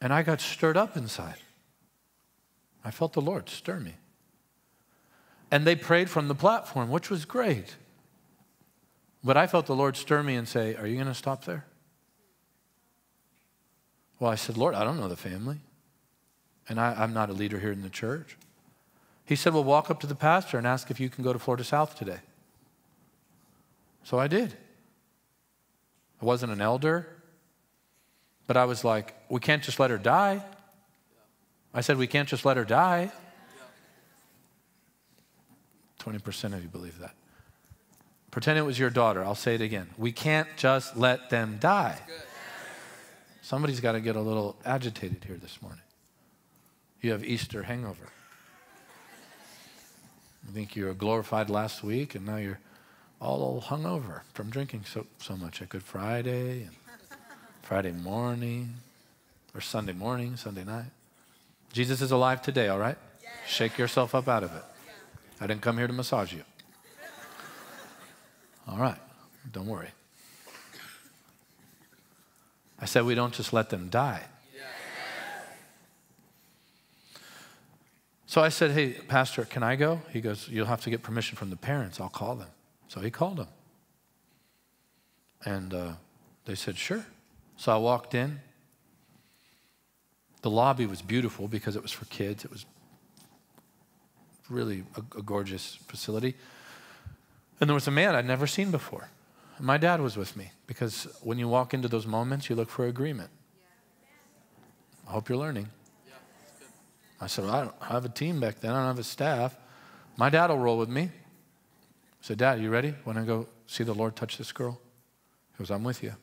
And I got stirred up inside. I felt the Lord stir me. And they prayed from the platform, which was great. But I felt the Lord stir me and say, Are you going to stop there? Well, I said, Lord, I don't know the family. And I, I'm not a leader here in the church. He said, Well, walk up to the pastor and ask if you can go to Florida South today. So I did. I wasn't an elder, but I was like, We can't just let her die. I said, We can't just let her die. 20% of you believe that. Pretend it was your daughter. I'll say it again. We can't just let them die. Somebody's got to get a little agitated here this morning. You have Easter hangover. I think you were glorified last week, and now you're all hungover from drinking so, so much at Good Friday and Friday morning or Sunday morning, Sunday night. Jesus is alive today, all right? Shake yourself up out of it. I didn't come here to massage you. All right, don't worry. I said we don't just let them die. So I said, Hey, Pastor, can I go? He goes, You'll have to get permission from the parents. I'll call them. So he called them. And uh, they said, Sure. So I walked in. The lobby was beautiful because it was for kids. It was really a, a gorgeous facility. And there was a man I'd never seen before. And my dad was with me because when you walk into those moments, you look for agreement. I hope you're learning. I said, well, I don't have a team back then. I don't have a staff. My dad will roll with me. I said, Dad, you ready? Want to go see the Lord touch this girl? He goes, I'm with you.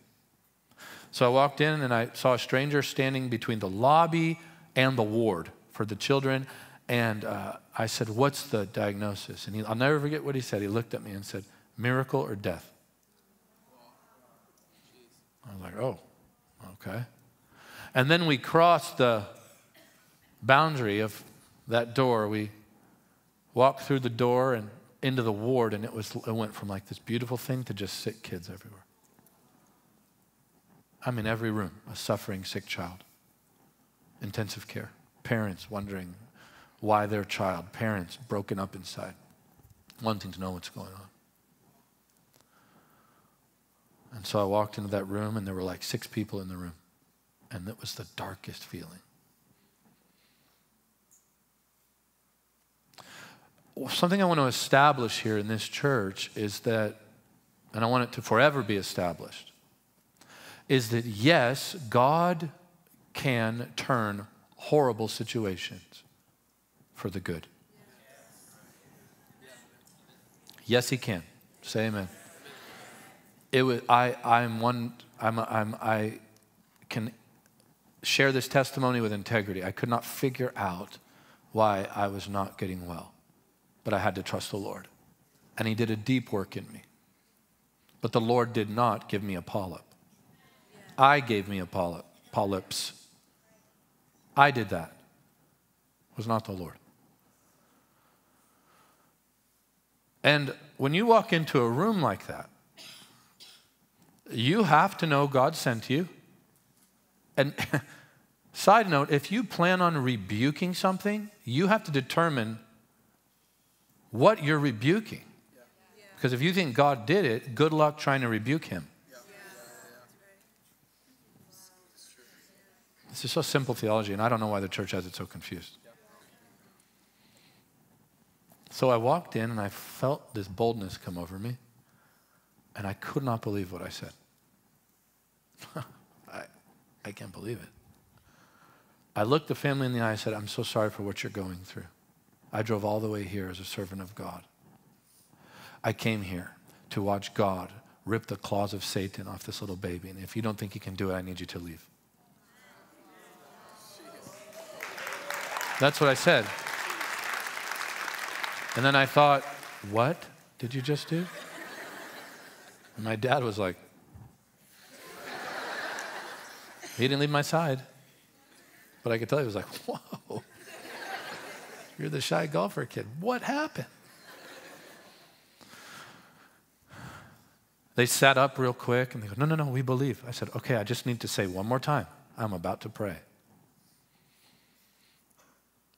So I walked in and I saw a stranger standing between the lobby and the ward for the children. And uh, I said, What's the diagnosis? And he, I'll never forget what he said. He looked at me and said, Miracle or death? I was like, Oh, okay. And then we crossed the boundary of that door. We walked through the door and into the ward, and it, was, it went from like this beautiful thing to just sick kids everywhere. I'm in every room, a suffering, sick child, intensive care, parents wondering why their child, parents broken up inside, wanting to know what's going on. And so I walked into that room, and there were like six people in the room, and it was the darkest feeling. Something I want to establish here in this church is that, and I want it to forever be established, is that yes, God can turn horrible situations for the good. Yes, He can. Say amen. It was, I, I'm one, I'm, I'm, I can share this testimony with integrity. I could not figure out why I was not getting well, but I had to trust the Lord. And He did a deep work in me. But the Lord did not give me a polyp. I gave me a polyp, polyps. I did that. It was not the Lord. And when you walk into a room like that, you have to know God sent you. And [laughs] side note, if you plan on rebuking something, you have to determine what you're rebuking. Because if you think God did it, good luck trying to rebuke him. This is so simple theology, and I don't know why the church has it so confused. So I walked in and I felt this boldness come over me, and I could not believe what I said. [laughs] I, I can't believe it. I looked the family in the eye and said, I'm so sorry for what you're going through. I drove all the way here as a servant of God. I came here to watch God rip the claws of Satan off this little baby. And if you don't think he can do it, I need you to leave. That's what I said. And then I thought, what did you just do? And my dad was like, he didn't leave my side. But I could tell he was like, whoa, you're the shy golfer kid. What happened? They sat up real quick and they go, no, no, no, we believe. I said, okay, I just need to say one more time. I'm about to pray.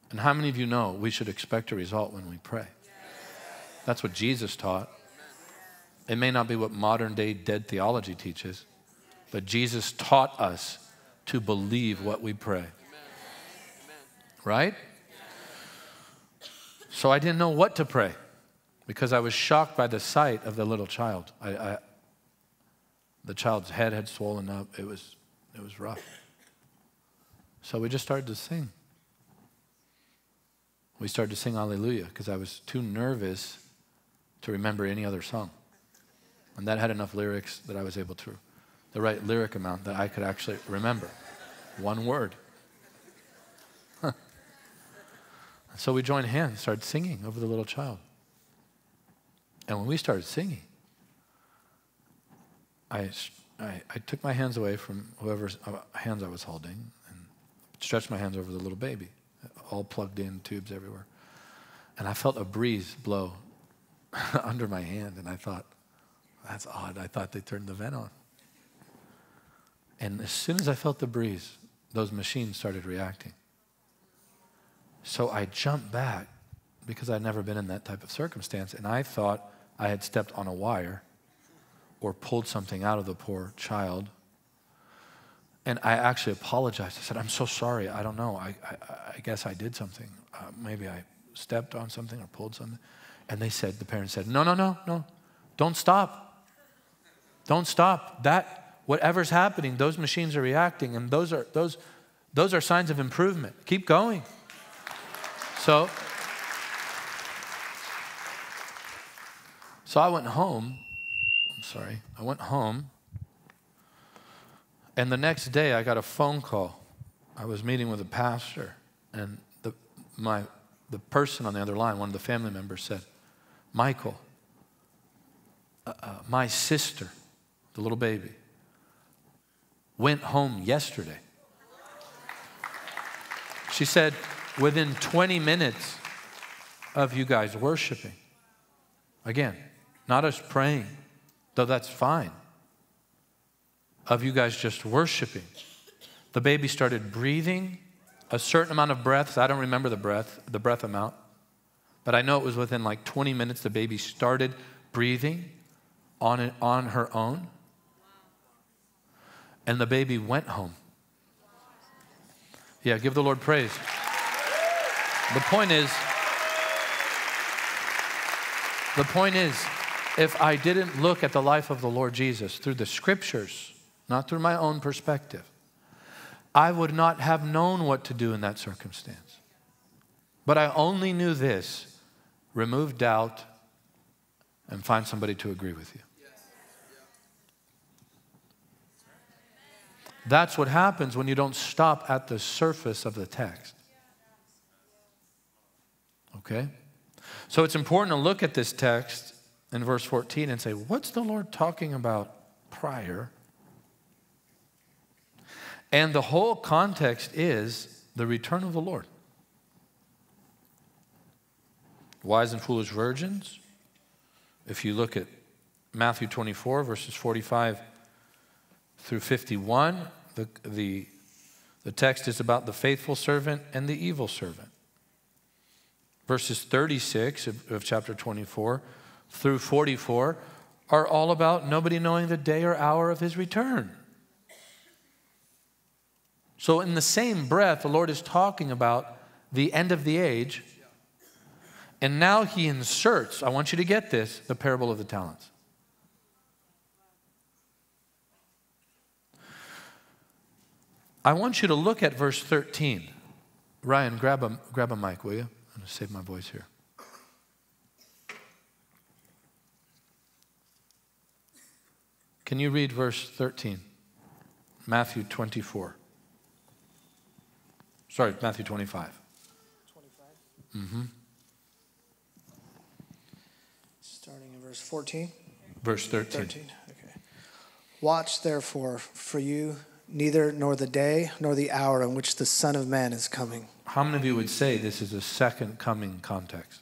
And how many of you know we should expect a result when we pray? That's what Jesus taught. It may not be what modern day dead theology teaches, but Jesus taught us to believe what we pray. Right? So I didn't know what to pray because I was shocked by the sight of the little child. I, I, the child's head had swollen up. It was, it was rough. So we just started to sing. We started to sing Hallelujah because I was too nervous to remember any other song. And that had enough lyrics that I was able to, the right lyric amount that I could actually remember. One word. Huh. So we joined hands, started singing over the little child. And when we started singing, I, I, I took my hands away from whoever's uh, hands I was holding and stretched my hands over the little baby, all plugged in, tubes everywhere. And I felt a breeze blow [laughs] under my hand, and I thought, that's odd. I thought they turned the vent on. And as soon as I felt the breeze, those machines started reacting. So I jumped back because I'd never been in that type of circumstance, and I thought I had stepped on a wire or pulled something out of the poor child. And I actually apologized. I said, I'm so sorry. I don't know. I, I, I guess I did something. Uh, maybe I stepped on something or pulled something. And they said, the parents said, No, no, no, no. Don't stop. Don't stop. That, whatever's happening, those machines are reacting, and those are, those, those are signs of improvement. Keep going. So, so I went home. I'm sorry. I went home. And the next day, I got a phone call. I was meeting with a pastor, and the, my, the person on the other line, one of the family members, said, Michael, uh, uh, my sister, the little baby, went home yesterday. She said, within 20 minutes of you guys worshiping, again, not us praying, though that's fine, of you guys just worshiping, the baby started breathing a certain amount of breaths. I don't remember the breath, the breath amount, but I know it was within like 20 minutes the baby started breathing on, it, on her own. And the baby went home. Yeah, give the Lord praise. The point is, The point is, if I didn't look at the life of the Lord Jesus through the scriptures, not through my own perspective, I would not have known what to do in that circumstance. But I only knew this remove doubt and find somebody to agree with you. That's what happens when you don't stop at the surface of the text. Okay? So it's important to look at this text in verse 14 and say, what's the Lord talking about prior? And the whole context is the return of the Lord. Wise and foolish virgins. If you look at Matthew 24, verses 45 through 51, the, the, the text is about the faithful servant and the evil servant. Verses 36 of, of chapter 24 through 44 are all about nobody knowing the day or hour of his return. So, in the same breath, the Lord is talking about the end of the age. And now he inserts, I want you to get this, the parable of the talents. I want you to look at verse 13. Ryan, grab a, grab a mic, will you? Going to save my voice here. Can you read verse 13? Matthew 24. Sorry, Matthew 25. 25. Mm hmm. Starting in verse 14. Verse 13. 13. Okay. Watch therefore for you neither nor the day nor the hour in which the Son of Man is coming. How many of you would say this is a second coming context?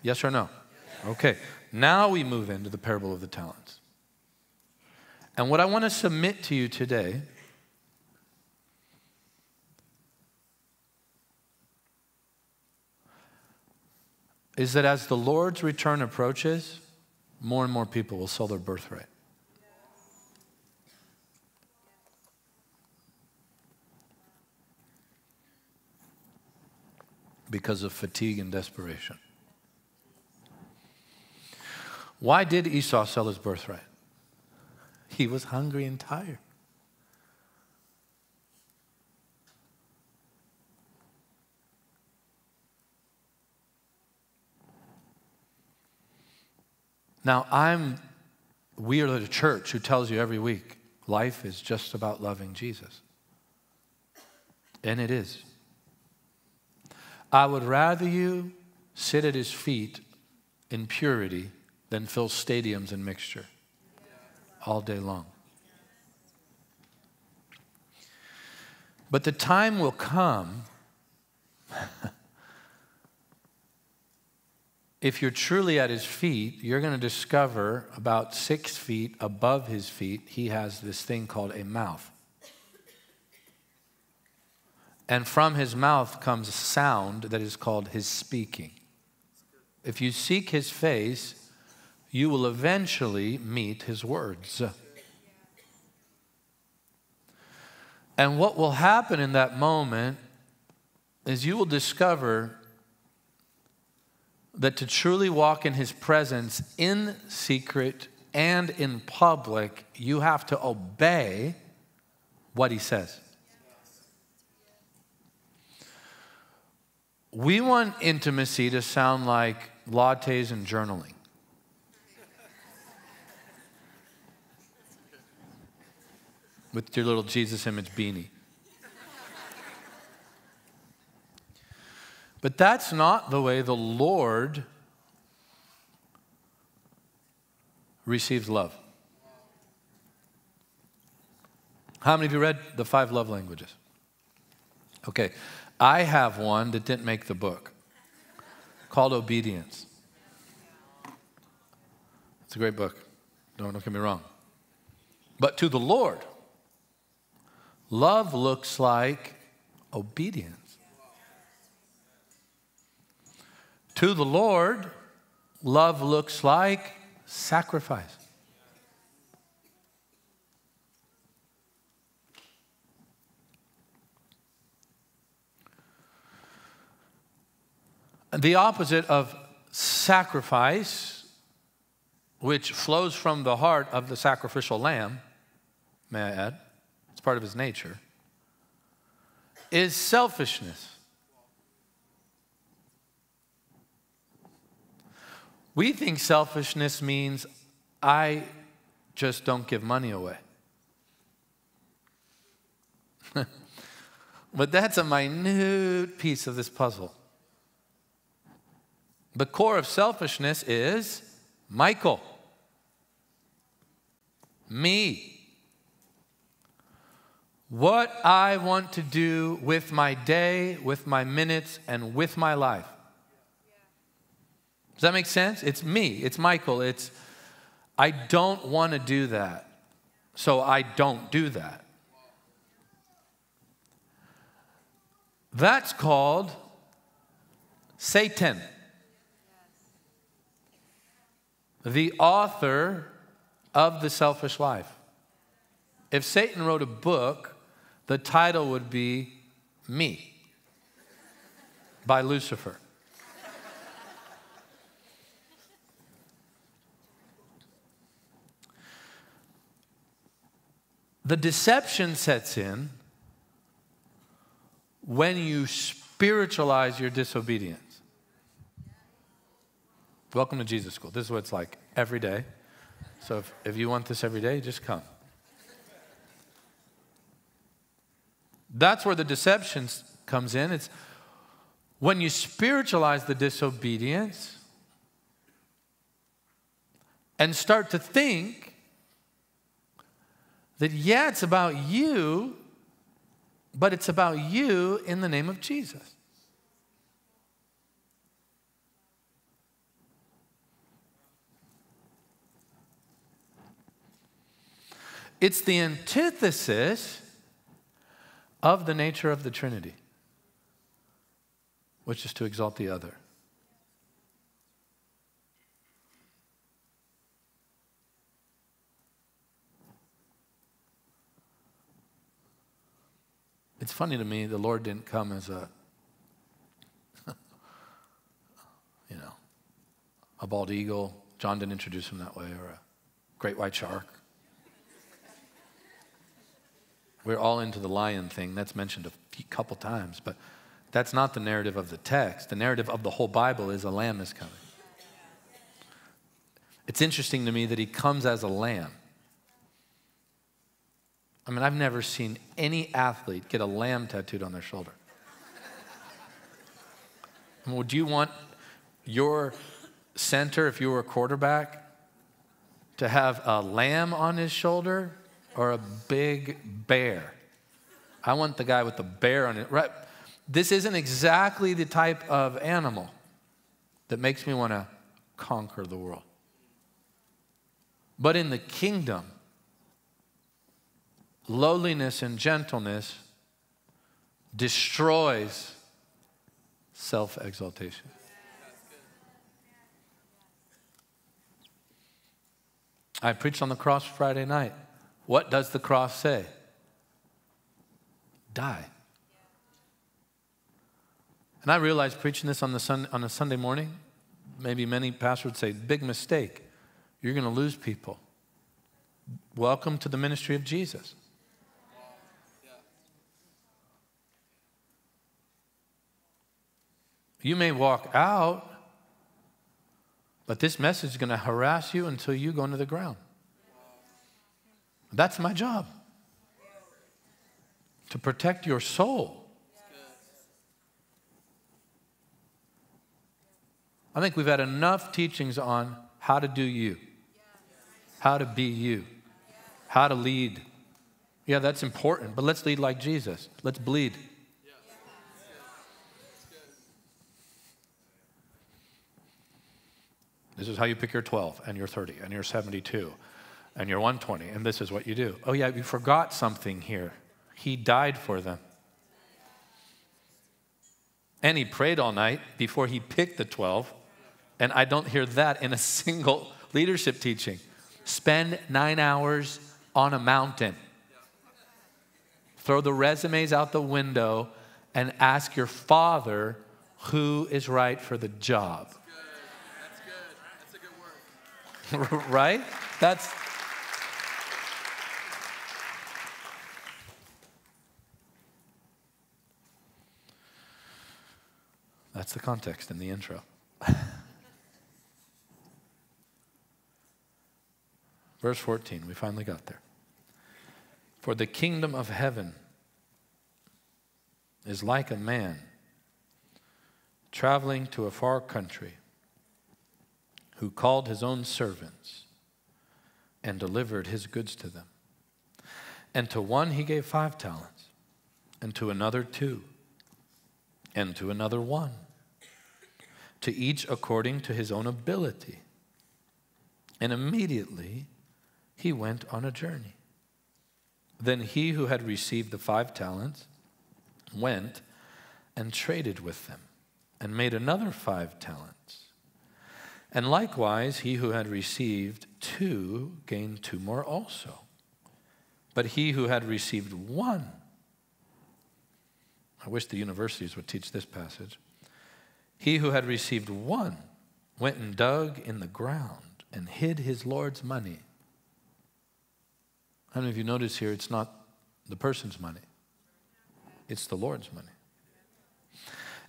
Yes or no? Okay. Now we move into the parable of the talents. And what I want to submit to you today is that as the Lord's return approaches, more and more people will sell their birthright. Because of fatigue and desperation. Why did Esau sell his birthright? He was hungry and tired. Now, I'm, we are the church who tells you every week life is just about loving Jesus. And it is. I would rather you sit at his feet in purity than fill stadiums in mixture all day long. But the time will come [laughs] if you're truly at his feet, you're going to discover about six feet above his feet, he has this thing called a mouth. And from his mouth comes a sound that is called his speaking. If you seek his face, you will eventually meet his words. And what will happen in that moment is you will discover that to truly walk in his presence in secret and in public, you have to obey what he says. We want intimacy to sound like lattes and journaling. With your little Jesus image beanie. But that's not the way the Lord receives love. How many of you read the five love languages? Okay, I have one that didn't make the book called Obedience. It's a great book. Don't, don't get me wrong. But to the Lord, love looks like obedience. To the Lord, love looks like sacrifice. The opposite of sacrifice, which flows from the heart of the sacrificial lamb, may I add, it's part of his nature, is selfishness. We think selfishness means I just don't give money away. [laughs] but that's a minute piece of this puzzle. The core of selfishness is Michael, me. What I want to do with my day, with my minutes, and with my life. Does that make sense? It's me, it's Michael, it's I don't want to do that, so I don't do that. That's called Satan, the author of the selfish life. If Satan wrote a book, the title would be Me by Lucifer. The deception sets in when you spiritualize your disobedience. Welcome to Jesus School. This is what it's like every day. So if, if you want this every day, just come. That's where the deception comes in. It's when you spiritualize the disobedience and start to think that, yeah, it's about you, but it's about you in the name of Jesus. It's the antithesis of the nature of the Trinity, which is to exalt the other. It's funny to me, the Lord didn't come as a, [laughs] you know, a bald eagle. John didn't introduce him that way, or a great white shark. We're all into the lion thing. That's mentioned a couple times, but that's not the narrative of the text. The narrative of the whole Bible is a lamb is coming. It's interesting to me that he comes as a lamb. I mean, I've never seen any athlete get a lamb tattooed on their shoulder. I mean, would you want your center, if you were a quarterback, to have a lamb on his shoulder or a big bear? I want the guy with the bear on it. Right? This isn't exactly the type of animal that makes me want to conquer the world. But in the kingdom, lowliness and gentleness destroys self exaltation. I preached on the cross Friday night. What does the cross say? Die. And I realized preaching this on, the sun, on a Sunday morning, maybe many pastors would say, big mistake. You're going to lose people. Welcome to the ministry of Jesus. You may walk out, but this message is going to harass you until you go into the ground. That's my job to protect your soul. I think we've had enough teachings on how to do you, how to be you, how to lead. Yeah, that's important, but let's lead like Jesus. Let's bleed. This is how you pick your 12 and your 30 and your 72 and you're 120, and this is what you do. Oh, yeah, you forgot something here. He died for them. And he prayed all night before he picked the 12, and I don't hear that in a [laughs] single leadership teaching. Spend nine hours on a mountain. Throw the resumes out the window and ask your father who is right for the job. [laughs] right? That's. That's the context in the intro. [laughs] Verse 14, we finally got there. For the kingdom of heaven is like a man traveling to a far country who called his own servants and delivered his goods to them. And to one he gave five talents, and to another two, and to another one, to each according to his own ability. And immediately he went on a journey. Then he who had received the five talents went and traded with them and made another five talents. And likewise, he who had received two gained two more also. But he who had received one, I wish the universities would teach this passage. He who had received one went and dug in the ground and hid his Lord's money. How many of you notice here it's not the person's money, it's the Lord's money?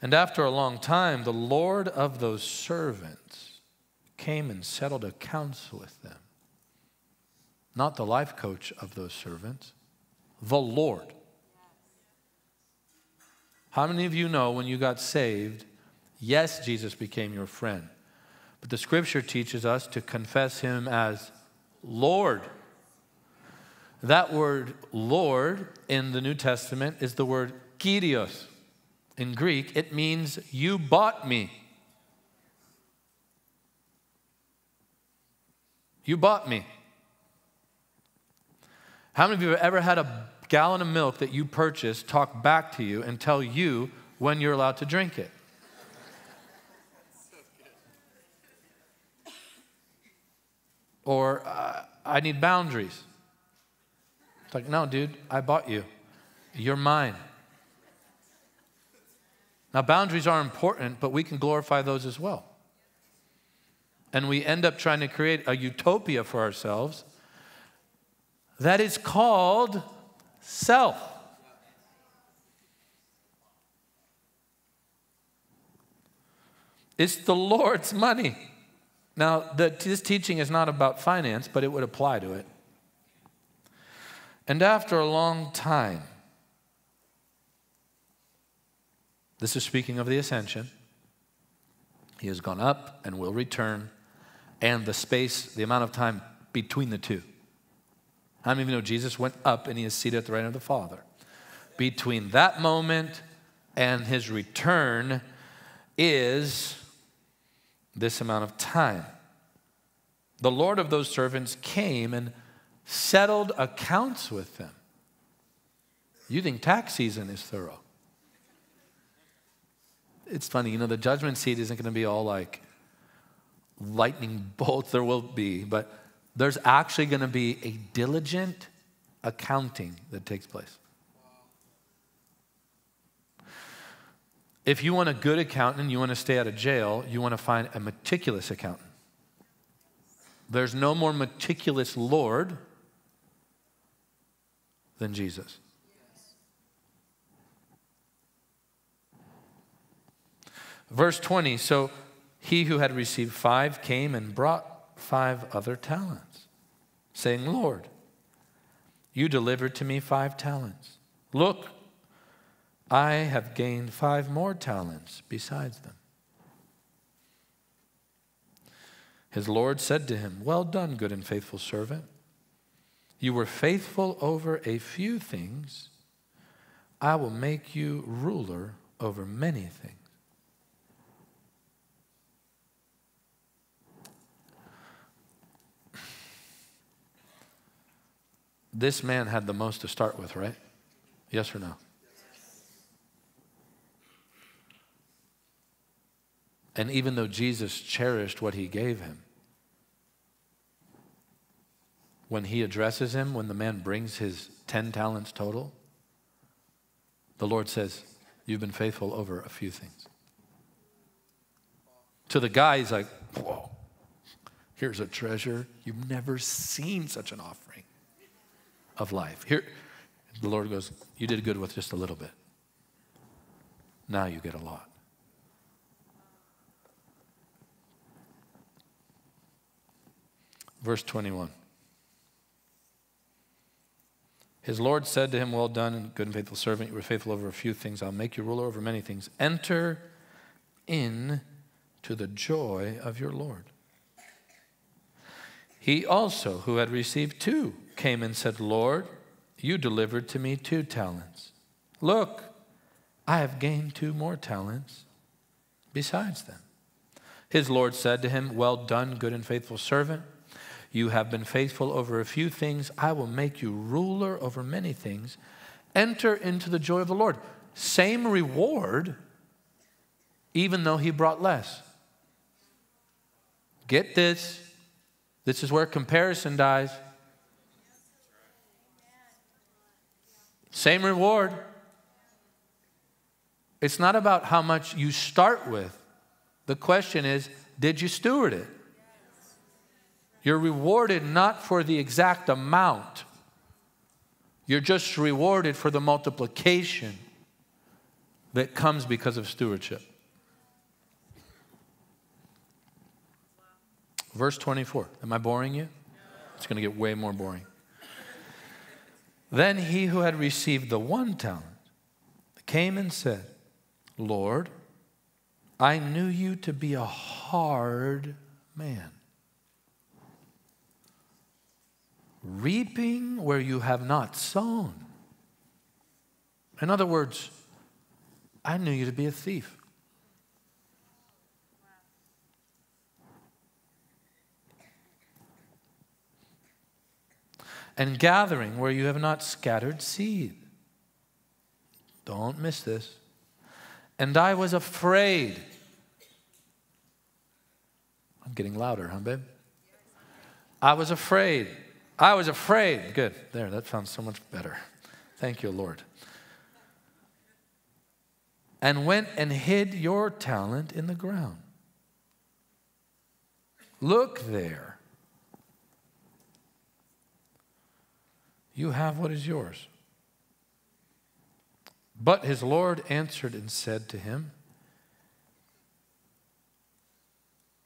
And after a long time, the Lord of those servants came and settled accounts with them. Not the life coach of those servants, the Lord. How many of you know when you got saved, yes, Jesus became your friend, but the scripture teaches us to confess him as Lord. That word Lord in the New Testament is the word Kyrios. In Greek, it means you bought me. You bought me. How many of you have ever had a gallon of milk that you purchased talk back to you and tell you when you're allowed to drink it? Or, uh, I need boundaries. It's like, no, dude, I bought you. You're mine. Now, boundaries are important, but we can glorify those as well. And we end up trying to create a utopia for ourselves that is called self. It's the Lord's money. Now, the, this teaching is not about finance, but it would apply to it. And after a long time, this is speaking of the ascension, he has gone up and will return, and the space, the amount of time between the two. How many of you know Jesus went up and he is seated at the right hand of the Father? Between that moment and his return is this amount of time. The Lord of those servants came and settled accounts with them. You think tax season is thorough. It's funny, you know, the judgment seat isn't going to be all like lightning [laughs] bolts, there will be, but there's actually going to be a diligent accounting that takes place. If you want a good accountant you want to stay out of jail, you want to find a meticulous accountant. There's no more meticulous Lord than Jesus. Verse 20 So he who had received five came and brought five other talents, saying, Lord, you delivered to me five talents. Look, I have gained five more talents besides them. His Lord said to him, Well done, good and faithful servant. You were faithful over a few things. I will make you ruler over many things. This man had the most to start with, right? Yes or no? And even though Jesus cherished what he gave him, when he addresses him, when the man brings his 10 talents total, the Lord says, You've been faithful over a few things. To the guy, he's like, Whoa, Here's a treasure. You've never seen such an offering of life. Here, the Lord goes, You did good with just a little bit. Now you get a lot. Verse 21. His Lord said to him, Well done, good and faithful servant. You were faithful over a few things. I'll make you ruler over many things. Enter in to the joy of your Lord. He also, who had received two, came and said, Lord, you delivered to me two talents. Look, I have gained two more talents besides them. His Lord said to him, Well done, good and faithful servant. You have been faithful over a few things. I will make you ruler over many things. Enter into the joy of the Lord. Same reward, even though he brought less. Get this. This is where comparison dies. Same reward. It's not about how much you start with. The question is, did you steward it? You're rewarded not for the exact amount, you're just rewarded for the multiplication that comes because of stewardship. Verse 24. Am I boring you? It's going to get way more boring. Then he who had received the one talent came and said, Lord, I knew you to be a hard man, reaping where you have not sown. In other words, I knew you to be a thief. and gathering where you have not scattered seed. Don't miss this. And I was afraid. I'm getting louder, huh, babe? I was afraid. I was afraid. Good. There, that sounds so much better. Thank you, Lord. And went and hid your talent in the ground. Look there. You have what is yours. But his Lord answered and said to him,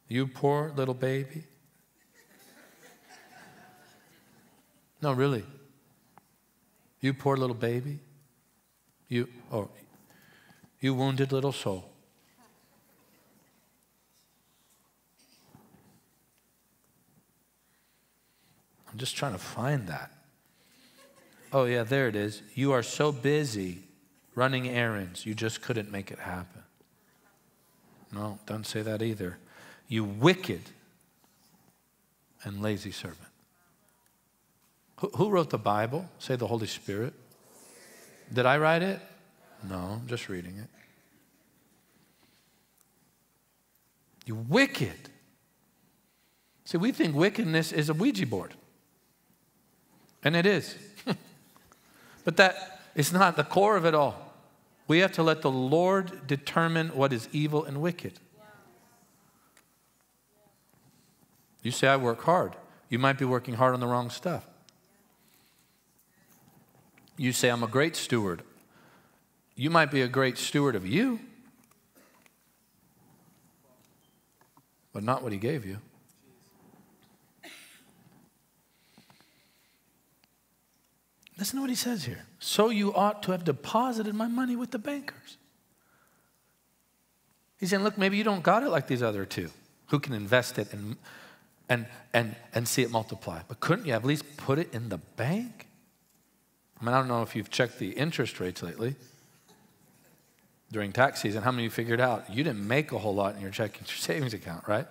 You poor little baby. No, really. You poor little baby. You, oh, you wounded little soul. I'm just trying to find that. Oh, yeah, there it is. You are so busy running errands, you just couldn't make it happen. No, don't say that either. You wicked and lazy servant. Who, wrote the Bible? Say the Holy Spirit. Did I write it? No, I'm just reading it. You wicked. See, we think wickedness is a Ouija board. And it is. [laughs] but that is not the core of it all. We have to let the Lord determine what is evil and wicked. You say, I work hard. You might be working hard on the wrong stuff. You say, I'm a great steward. You might be a great steward of you, but not what He gave you. Listen to what he says here. So you ought to have deposited my money with the bankers. He's saying, look, maybe you don't got it like these other two who can invest it and, and, and, and see it multiply. But couldn't you at least put it in the bank? I mean, I don't know if you've checked the interest rates lately during tax season. How many of you figured out you didn't make a whole lot in your checking your [laughs] savings account, right?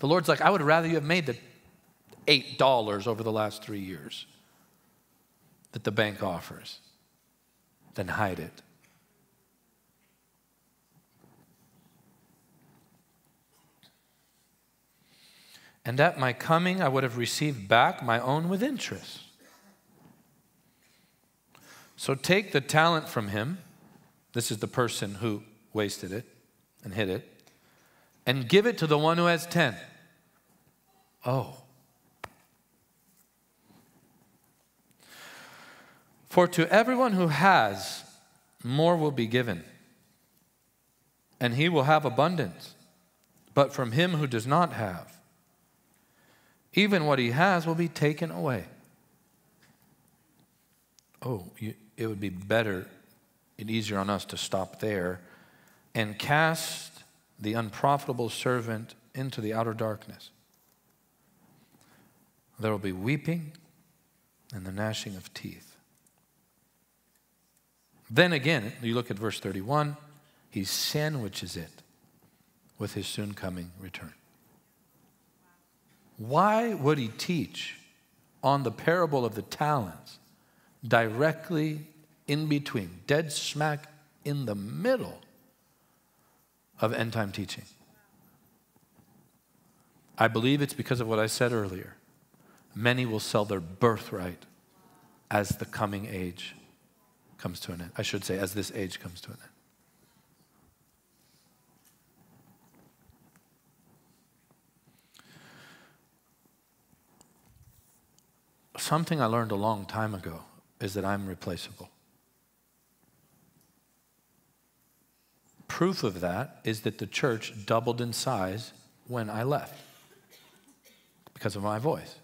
The Lord's like, I would rather you have made the $8 over the last three years that the bank offers than hide it. And at my coming, I would have received back my own with interest. So take the talent from him. This is the person who wasted it and hid it. And give it to the one who has 10. Oh. For to everyone who has, more will be given, and he will have abundance. But from him who does not have, even what he has will be taken away. Oh, you, it would be better and easier on us to stop there and cast the unprofitable servant into the outer darkness. There will be weeping and the gnashing of teeth. Then again, you look at verse 31, he sandwiches it with his soon coming return. Why would he teach on the parable of the talents directly in between, dead smack in the middle of end time teaching? I believe it's because of what I said earlier. Many will sell their birthright as the coming age comes to an end. I should say, as this age comes to an end. Something I learned a long time ago is that I'm replaceable. Proof of that is that the church doubled in size when I left because of my voice.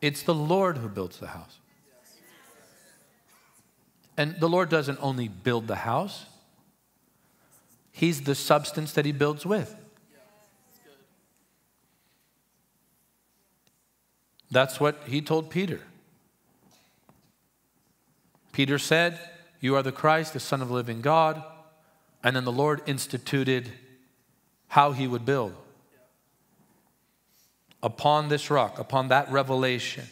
It's the Lord who builds the house. And the Lord doesn't only build the house, He's the substance that He builds with. That's what He told Peter. Peter said, You are the Christ, the Son of the living God. And then the Lord instituted how He would build. Upon this rock, upon that revelation,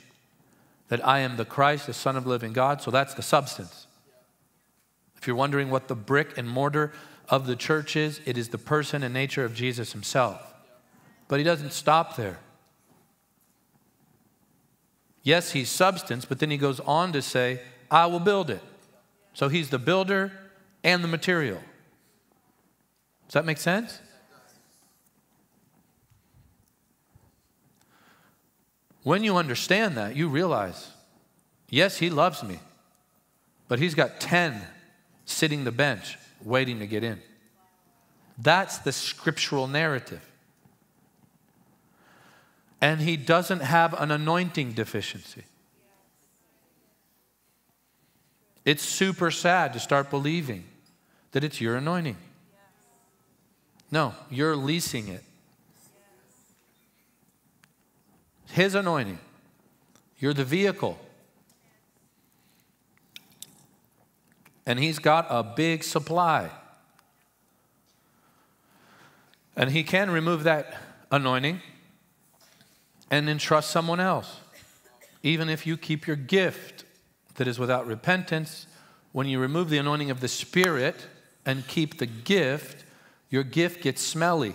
that I am the Christ, the Son of the living God. So that's the substance. If you're wondering what the brick and mortar of the church is, it is the person and nature of Jesus himself. But he doesn't stop there. Yes, he's substance, but then he goes on to say, I will build it. So he's the builder and the material. Does that make sense? When you understand that, you realize, yes, he loves me, but he's got 10 sitting the bench waiting to get in. That's the scriptural narrative. And he doesn't have an anointing deficiency. It's super sad to start believing that it's your anointing. No, you're leasing it. His anointing. You're the vehicle. And he's got a big supply. And he can remove that anointing and entrust someone else. Even if you keep your gift that is without repentance, when you remove the anointing of the Spirit and keep the gift, your gift gets smelly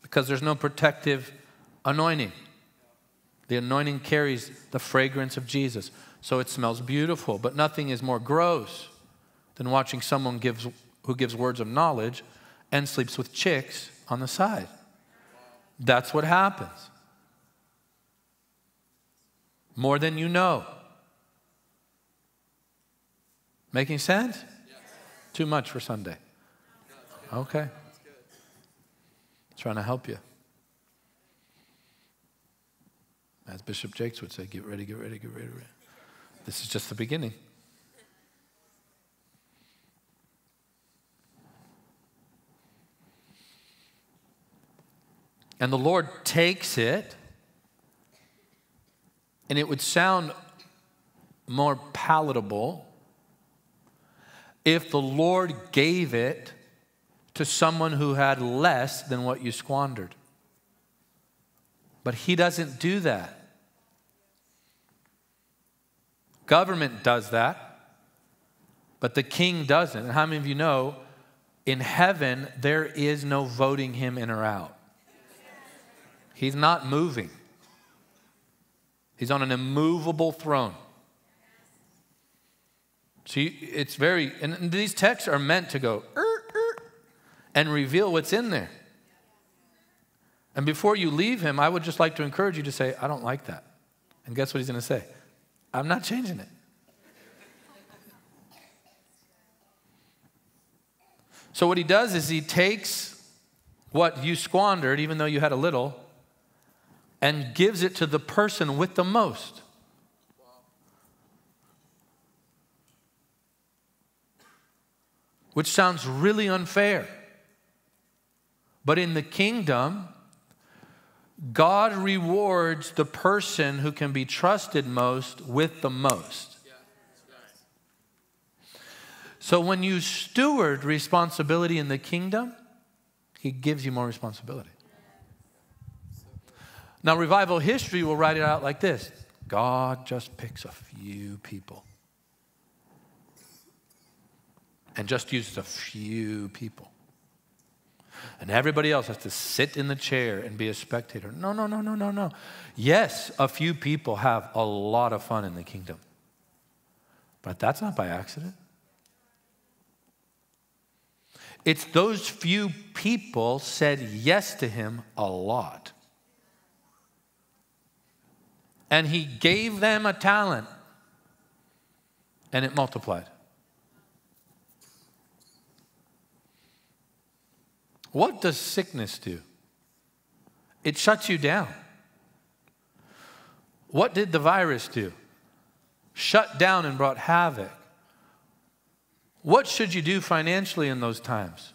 because there's no protective anointing. The anointing carries the fragrance of Jesus. So it smells beautiful, but nothing is more gross than watching someone gives, who gives words of knowledge and sleeps with chicks on the side. That's what happens. More than you know. Making sense? Too much for Sunday. Okay. Trying to help you. As Bishop Jakes would say, get ready, get ready, get ready, get ready. This is just the beginning. And the Lord takes it, and it would sound more palatable if the Lord gave it to someone who had less than what you squandered. But He doesn't do that. Government does that, but the king doesn't. And how many of you know in heaven there is no voting him in or out? He's not moving, he's on an immovable throne. See, it's very, and these texts are meant to go er, er, and reveal what's in there. And before you leave him, I would just like to encourage you to say, I don't like that. And guess what he's going to say? I'm not changing it. So, what he does is he takes what you squandered, even though you had a little, and gives it to the person with the most. Which sounds really unfair. But in the kingdom, God rewards the person who can be trusted most with the most. So when you steward responsibility in the kingdom, He gives you more responsibility. Now, revival history will write it out like this God just picks a few people and just uses a few people. And everybody else has to sit in the chair and be a spectator. No, no, no, no, no, no. Yes, a few people have a lot of fun in the kingdom, but that's not by accident. It's those few people said yes to him a lot. And he gave them a talent, and it multiplied. What does sickness do? It shuts you down. What did the virus do? Shut down and brought havoc. What should you do financially in those times?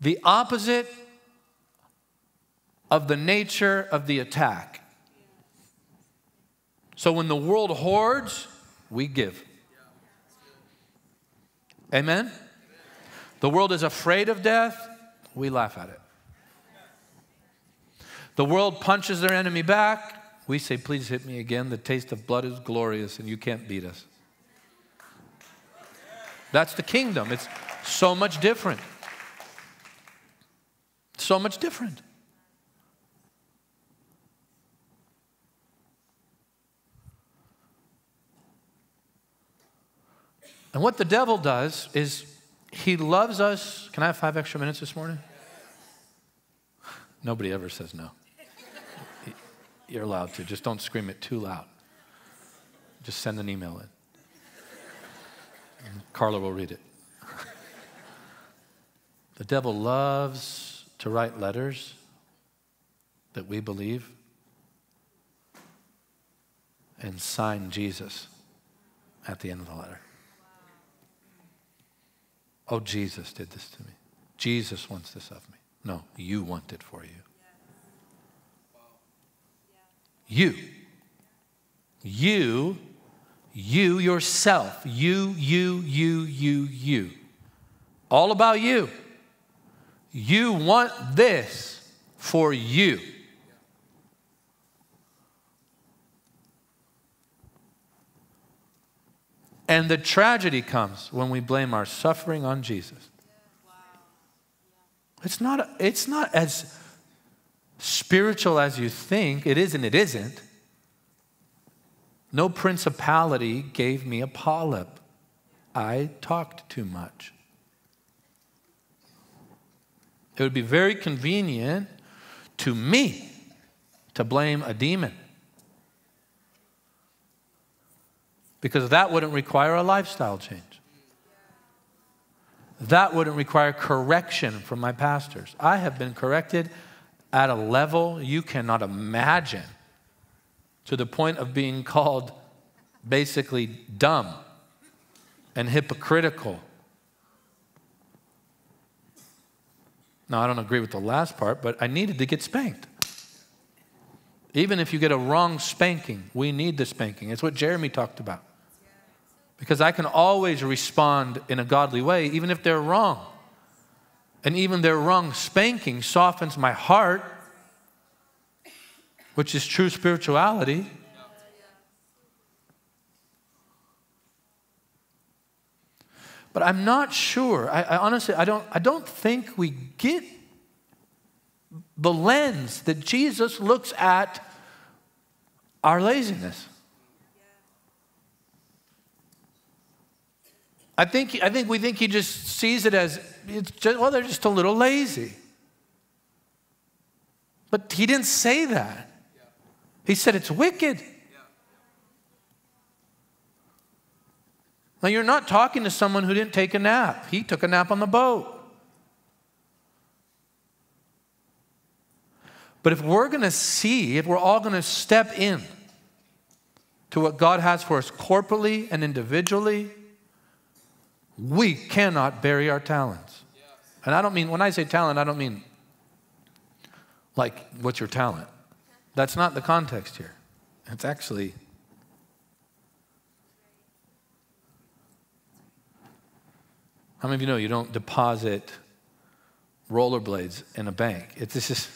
The opposite of the nature of the attack. So when the world hoards, we give. Amen? The world is afraid of death, we laugh at it. The world punches their enemy back, we say, Please hit me again. The taste of blood is glorious and you can't beat us. That's the kingdom. It's so much different. So much different. And what the devil does is he loves us. Can I have five extra minutes this morning? Nobody ever says no. You're allowed to. Just don't scream it too loud. Just send an email in. And Carla will read it. the devil loves to write letters that we believe and sign Jesus at the end of the letter. Oh, Jesus did this to me. Jesus wants this of me. No, you want it for you. You. You, you yourself. You, you, you, you, you. All about you. You want this for you. And the tragedy comes when we blame our suffering on Jesus. It's not, it's not as spiritual as you think. It is and it isn't. No principality gave me a polyp. I talked too much. It would be very convenient to me to blame a demon. Because that wouldn't require a lifestyle change. That wouldn't require correction from my pastors. I have been corrected at a level you cannot imagine to the point of being called basically dumb and hypocritical. Now, I don't agree with the last part, but I needed to get spanked. Even if you get a wrong spanking, we need the spanking. It's what Jeremy talked about. Because I can always respond in a godly way, even if they're wrong. And even their wrong spanking softens my heart, which is true spirituality. But I'm not sure. I, I, honestly, I don't, I don't think we get the lens that Jesus looks at our laziness. I think, I think we think he just sees it as, it's just, well, they're just a little lazy. But he didn't say that. He said it's wicked. Now, you're not talking to someone who didn't take a nap. He took a nap on the boat. But if we're going to see, if we're all going to step in to what God has for us corporately and individually, we cannot bury our talents. And I don't mean, when I say talent, I don't mean like, what's your talent? That's not the context here. It's actually, how many of you know you don't deposit rollerblades in a bank? It's just,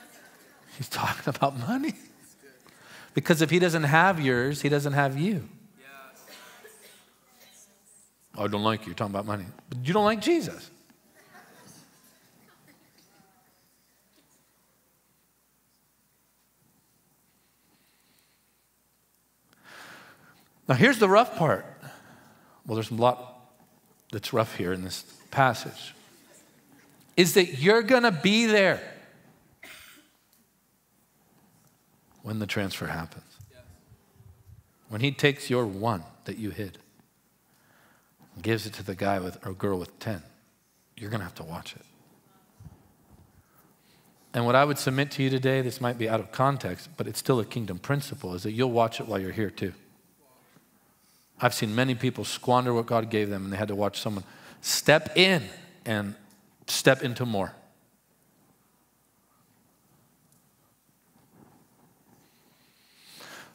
[laughs] he's talking about money. Because if he doesn't have yours, he doesn't have you. Oh, I don't like you. You're talking about money. But you don't like Jesus. Now, here's the rough part. Well, there's a lot that's rough here in this passage. Is that you're going to be there when the transfer happens. When he takes your one that you hid and gives it to the guy with or girl with 10, you're going to have to watch it. And what I would submit to you today, this might be out of context, but it's still a kingdom principle, is that you'll watch it while you're here too. I've seen many people squander what God gave them and they had to watch someone step in and step into more.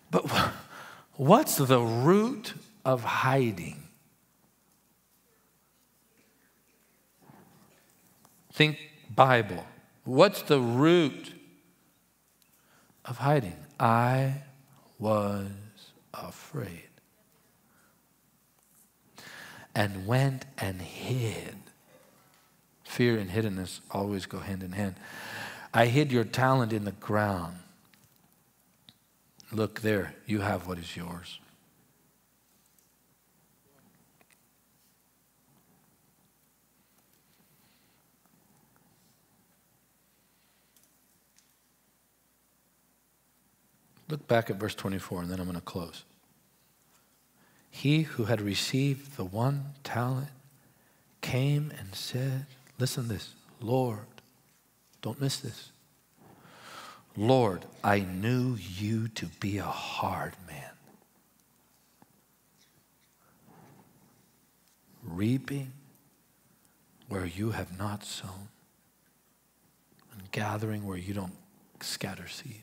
But what's the root of hiding? Think Bible. What's the root of hiding? I was afraid and went and hid. Fear and hiddenness always go hand in hand. I hid your talent in the ground. Look there, you have what is yours. Look back at verse 24, and then I'm going to close. He who had received the one talent came and said, Listen to this, Lord, don't miss this. Lord, I knew you to be a hard man, reaping where you have not sown, and gathering where you don't scatter seed.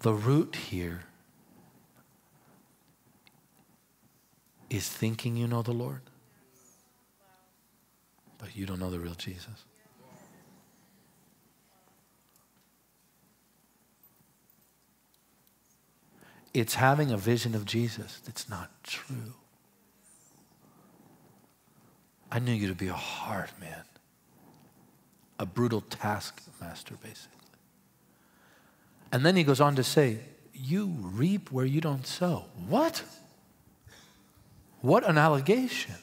The root here is thinking you know the Lord, but you don't know the real Jesus. It's having a vision of Jesus that's not true. I knew you to be a hard man, a brutal taskmaster, basically. And then he goes on to say, You reap where you don't sow. What? What an allegation.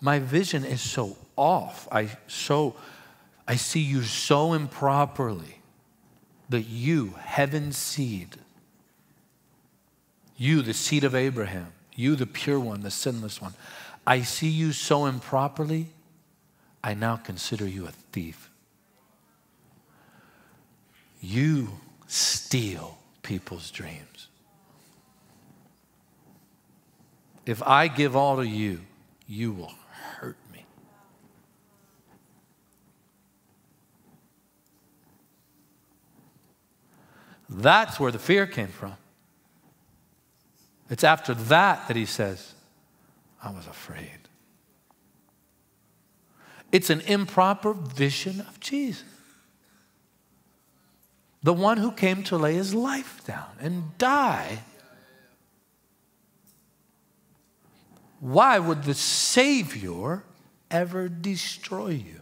My vision is so off. I so I see you so improperly that you, heaven's seed, you, the seed of Abraham, you, the pure one, the sinless one, I see you so improperly, I now consider you a thief. You steal people's dreams. If I give all to you, you will hurt me. That's where the fear came from. It's after that that he says, I was afraid. It's an improper vision of Jesus. The one who came to lay his life down and die. Why would the Savior ever destroy you?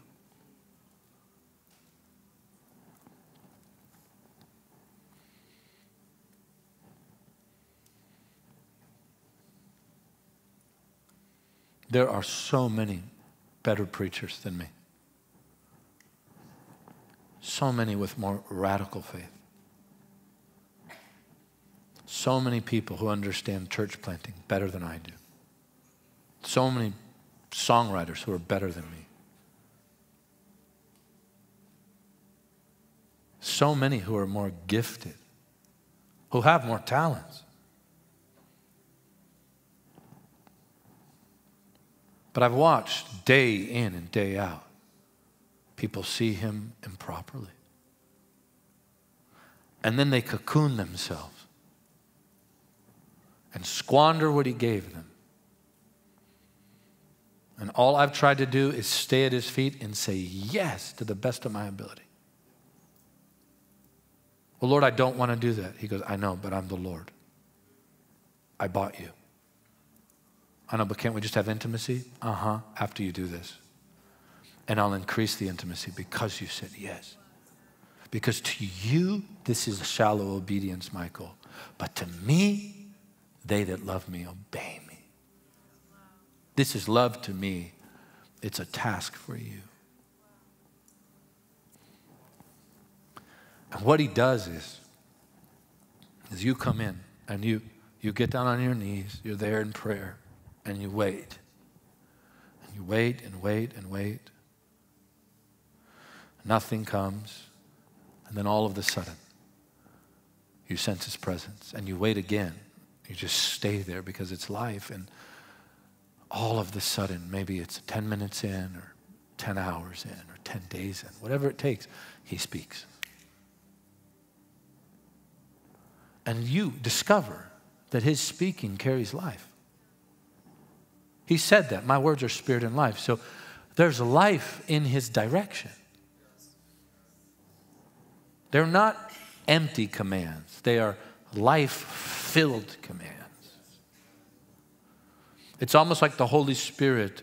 There are so many better preachers than me. So many with more radical faith. So many people who understand church planting better than I do. So many songwriters who are better than me. So many who are more gifted, who have more talents. But I've watched day in and day out people see him improperly. And then they cocoon themselves and squander what he gave them. And all I've tried to do is stay at his feet and say yes to the best of my ability. Well, Lord, I don't want to do that. He goes, I know, but I'm the Lord. I bought you. I know, but can't we just have intimacy? Uh huh, after you do this. And I'll increase the intimacy because you said yes. Because to you, this is shallow obedience, Michael. But to me, they that love me obey me. This is love to me. It's a task for you. And what he does is, is you come in and you, you get down on your knees, you're there in prayer, and you wait. And you wait and wait and wait. Nothing comes. And then all of a sudden, you sense his presence and you wait again. You just stay there because it's life. And all of the sudden, maybe it's 10 minutes in or 10 hours in or 10 days in, whatever it takes, he speaks. And you discover that his speaking carries life. He said that. My words are spirit and life. So there's life in his direction. They're not empty commands, they are life filled commands. It's almost like the Holy Spirit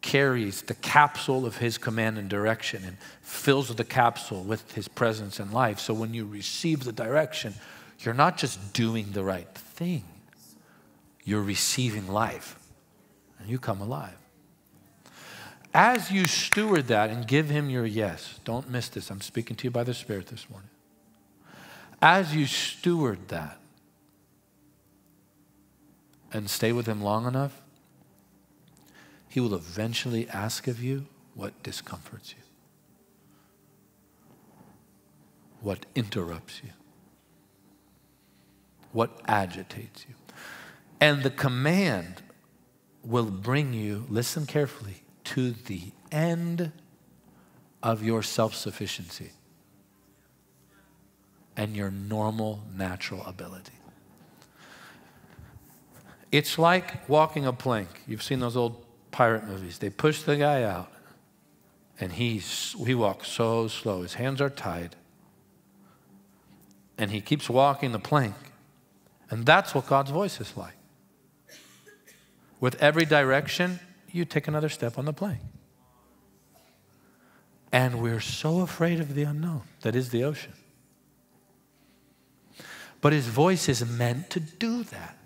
carries the capsule of his command and direction and fills the capsule with his presence and life. So when you receive the direction, you're not just doing the right thing, you're receiving life and you come alive. As you steward that and give him your yes, don't miss this. I'm speaking to you by the Spirit this morning. As you steward that and stay with him long enough, he will eventually ask of you what discomforts you, what interrupts you, what agitates you. And the command will bring you, listen carefully, to the end of your self sufficiency and your normal natural ability. It's like walking a plank. You've seen those old pirate movies. They push the guy out, and he's, he walks so slow. His hands are tied, and he keeps walking the plank. And that's what God's voice is like. With every direction, you take another step on the plank. And we're so afraid of the unknown, that is the ocean. But his voice is meant to do that.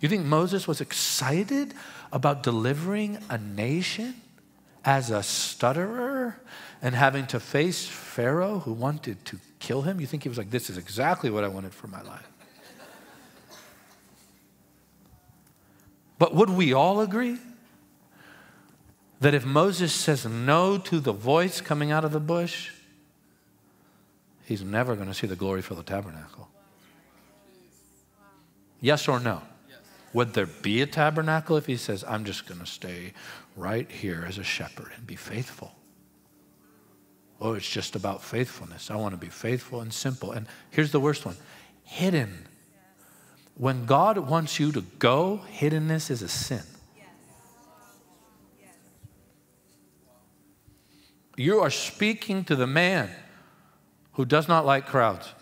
You think Moses was excited about delivering a nation as a stutterer and having to face Pharaoh who wanted to kill him? You think he was like, This is exactly what I wanted for my life? But would we all agree that if Moses says no to the voice coming out of the bush, he's never going to see the glory for the tabernacle? Yes or no? Would there be a tabernacle if he says, I'm just going to stay right here as a shepherd and be faithful? Oh, it's just about faithfulness. I want to be faithful and simple. And here's the worst one hidden. When God wants you to go, hiddenness is a sin. You are speaking to the man who does not like crowds.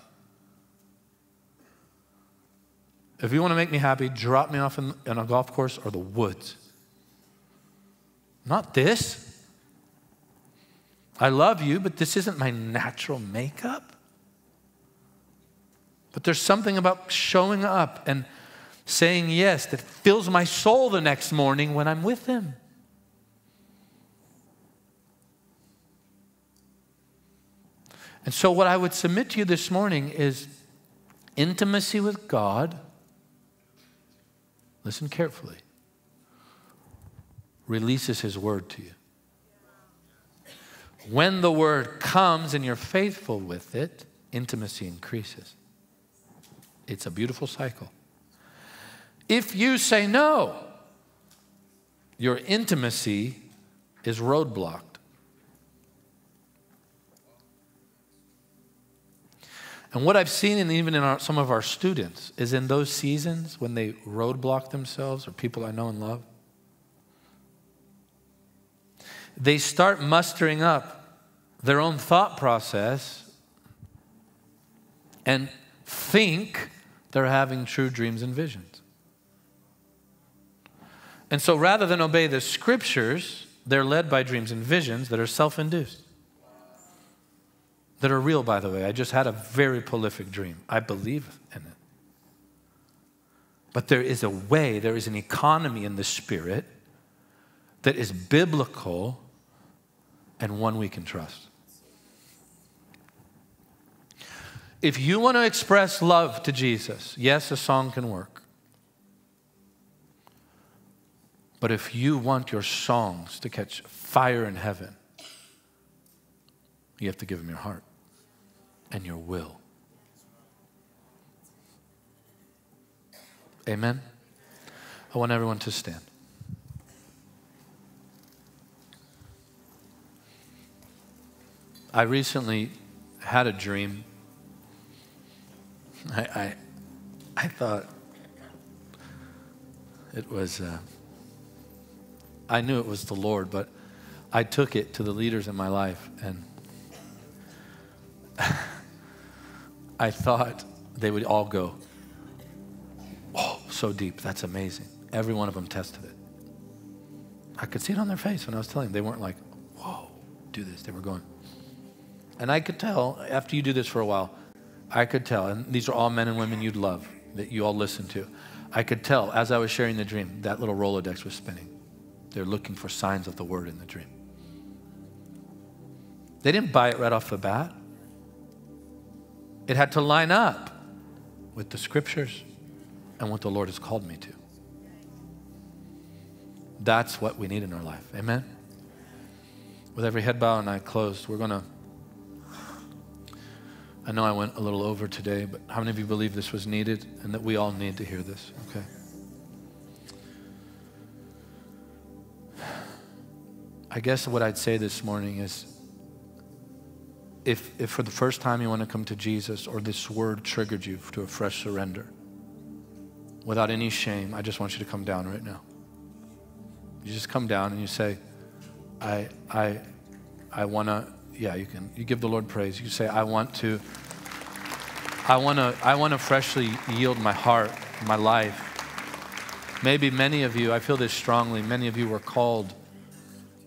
If you want to make me happy, drop me off in, in a golf course or the woods. Not this. I love you, but this isn't my natural makeup. But there's something about showing up and saying yes that fills my soul the next morning when I'm with Him. And so, what I would submit to you this morning is intimacy with God. Listen carefully. Releases His word to you. When the word comes and you're faithful with it, intimacy increases. It's a beautiful cycle. If you say no, your intimacy is roadblocked. And what I've seen, in, even in our, some of our students, is in those seasons when they roadblock themselves or people I know and love, they start mustering up their own thought process and think they're having true dreams and visions. And so rather than obey the scriptures, they're led by dreams and visions that are self induced, that are real, by the way. I just had a very prolific dream. I believe in it. But there is a way, there is an economy in the spirit that is biblical and one we can trust. If you want to express love to Jesus, yes, a song can work. But if you want your songs to catch fire in heaven, you have to give him your heart and your will. Amen? I want everyone to stand. I recently had a dream. I, I, I thought it was, uh, I knew it was the Lord, but I took it to the leaders in my life and [laughs] I thought they would all go, Oh, so deep. That's amazing. Every one of them tested it. I could see it on their face when I was telling them. They weren't like, Whoa, do this. They were going, and I could tell after you do this for a while, I could tell, and these are all men and women you'd love that you all listen to. I could tell as I was sharing the dream, that little Rolodex was spinning. They're looking for signs of the word in the dream. They didn't buy it right off the bat, it had to line up with the scriptures and what the Lord has called me to. That's what we need in our life. Amen? With every head bowed and eye closed, we're going to. I know I went a little over today, but how many of you believe this was needed and that we all need to hear this? Okay. I guess what I'd say this morning is if, if for the first time you want to come to Jesus or this word triggered you to a fresh surrender, without any shame, I just want you to come down right now. You just come down and you say, I, I, I want to, yeah, you can, you give the Lord praise. You say, I want to, I want to, I want to freshly yield my heart, my life. Maybe many of you, I feel this strongly, many of you were called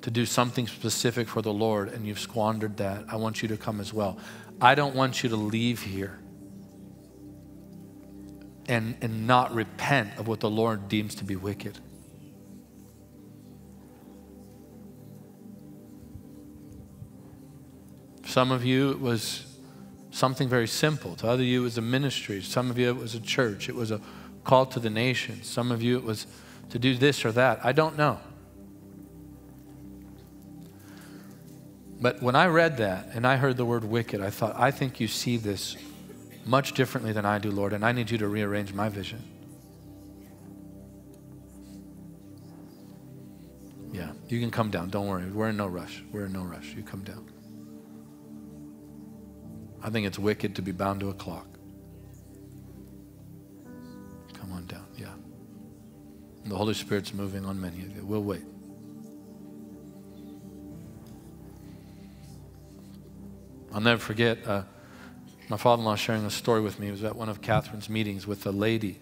to do something specific for the Lord and you've squandered that. I want you to come as well. I don't want you to leave here and, and not repent of what the Lord deems to be wicked. Some of you, it was something very simple. To other you, it was a ministry. Some of you, it was a church. It was a call to the nation. Some of you, it was to do this or that. I don't know. But when I read that and I heard the word wicked, I thought, I think you see this much differently than I do, Lord, and I need you to rearrange my vision. Yeah, you can come down. Don't worry. We're in no rush. We're in no rush. You come down. I think it's wicked to be bound to a clock. Come on down. Yeah. The Holy Spirit's moving on many of you. We'll wait. I'll never forget uh, my father in law sharing a story with me. He was at one of Kathryn's meetings with a lady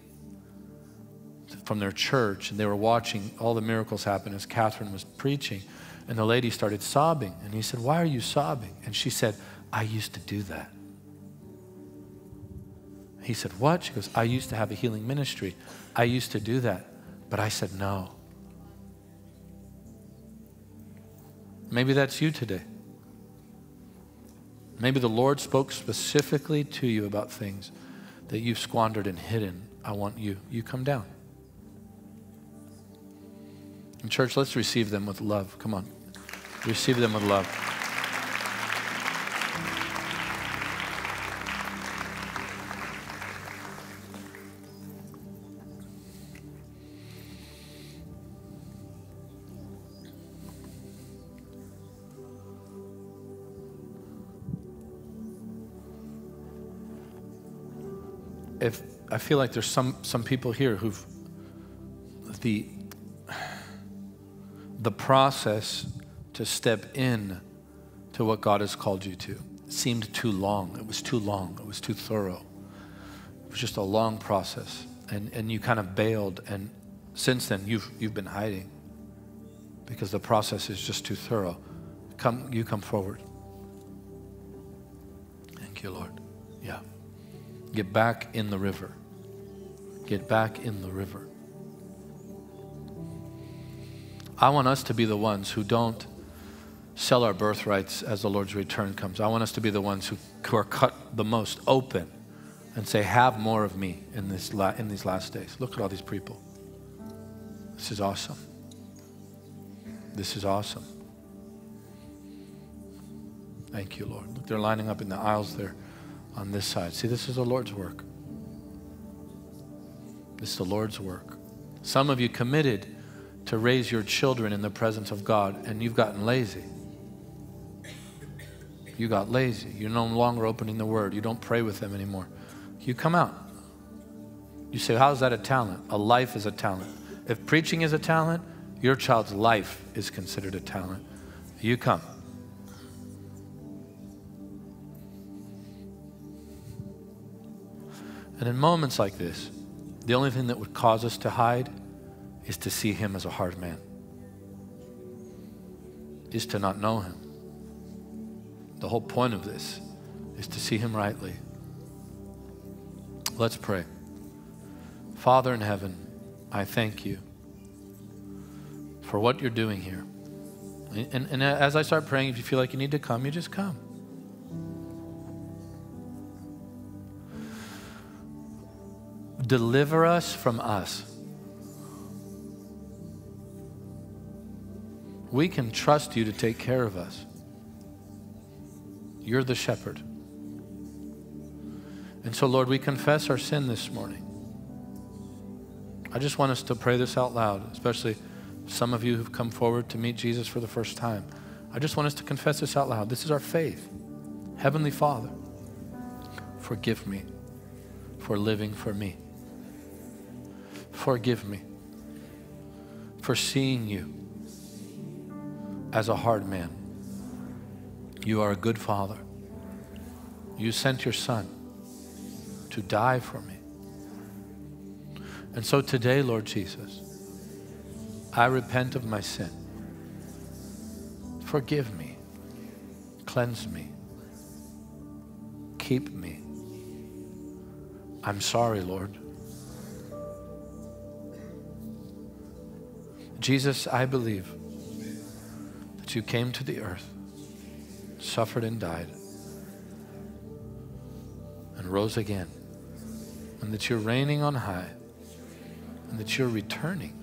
from their church, and they were watching all the miracles happen as Catherine was preaching. And the lady started sobbing. And he said, Why are you sobbing? And she said, I used to do that. He said, What? She goes, I used to have a healing ministry. I used to do that. But I said, No. Maybe that's you today. Maybe the Lord spoke specifically to you about things that you've squandered and hidden. I want you. You come down. And church, let's receive them with love. Come on. Receive them with love. I feel like there's some some people here who've the the process to step in to what God has called you to seemed too long. It was too long. It was too thorough. It was just a long process. And and you kind of bailed and since then you've you've been hiding because the process is just too thorough. Come you come forward. Thank you, Lord. Yeah. Get back in the river. Get back in the river. I want us to be the ones who don't sell our birthrights as the Lord's return comes. I want us to be the ones who, who are cut the most open and say, Have more of me in, this la- in these last days. Look at all these people. This is awesome. This is awesome. Thank you, Lord. Look, they're lining up in the aisles there on this side. See, this is the Lord's work. Is the Lord's work. Some of you committed to raise your children in the presence of God, and you've gotten lazy. You got lazy. You're no longer opening the Word. You don't pray with them anymore. You come out. You say, How's that a talent? A life is a talent. If preaching is a talent, your child's life is considered a talent. You come. And in moments like this, the only thing that would cause us to hide is to see him as a hard man, is to not know him. The whole point of this is to see him rightly. Let's pray. Father in heaven, I thank you for what you're doing here. And, and, as I start praying, if you feel like you need to come, you just come. Deliver us from us. We can trust you to take care of us. You're the shepherd. And so, Lord, we confess our sin this morning. I just want us to pray this out loud, especially some of you who've come forward to meet Jesus for the first time. I just want us to confess this out loud. This is our faith. Heavenly Father, forgive me for living for me. Forgive me for seeing you as a hard man. You are a good father. You sent your son to die for me. And so today, Lord Jesus, I repent of my sin. Forgive me. Cleanse me. Keep me. I'm sorry, Lord. Jesus, I believe that you came to the earth, suffered and died, and rose again, and that you're reigning on high, and that you're returning.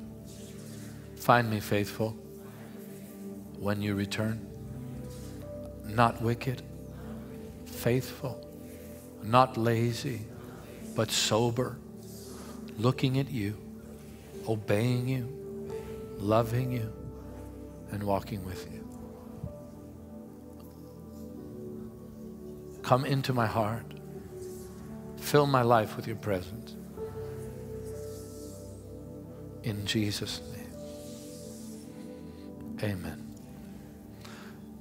Find me faithful when you return, not wicked, faithful, not lazy, but sober, looking at you, obeying you loving you and walking with you. Come into my heart. Fill my life with your presence. In Jesus' name. Amen.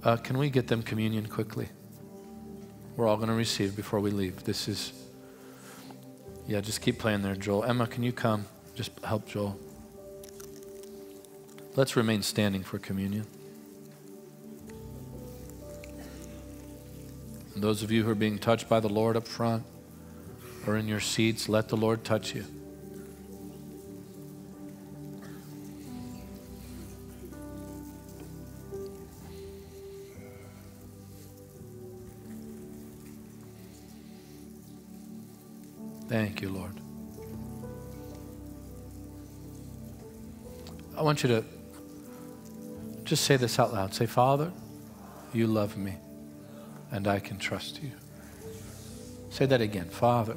Uh, can we get them communion quickly? We're all going to receive before we leave. This is, yeah, just keep playing there, Joel. Emma, can you come? Just help Joel. Let's remain standing for communion. And those of you who are being touched by the Lord up front or in your seats, let the Lord touch you. Thank you, Lord. I want you to just say this out loud. Say, Father, you love me, and I can trust you. Say that again. Father,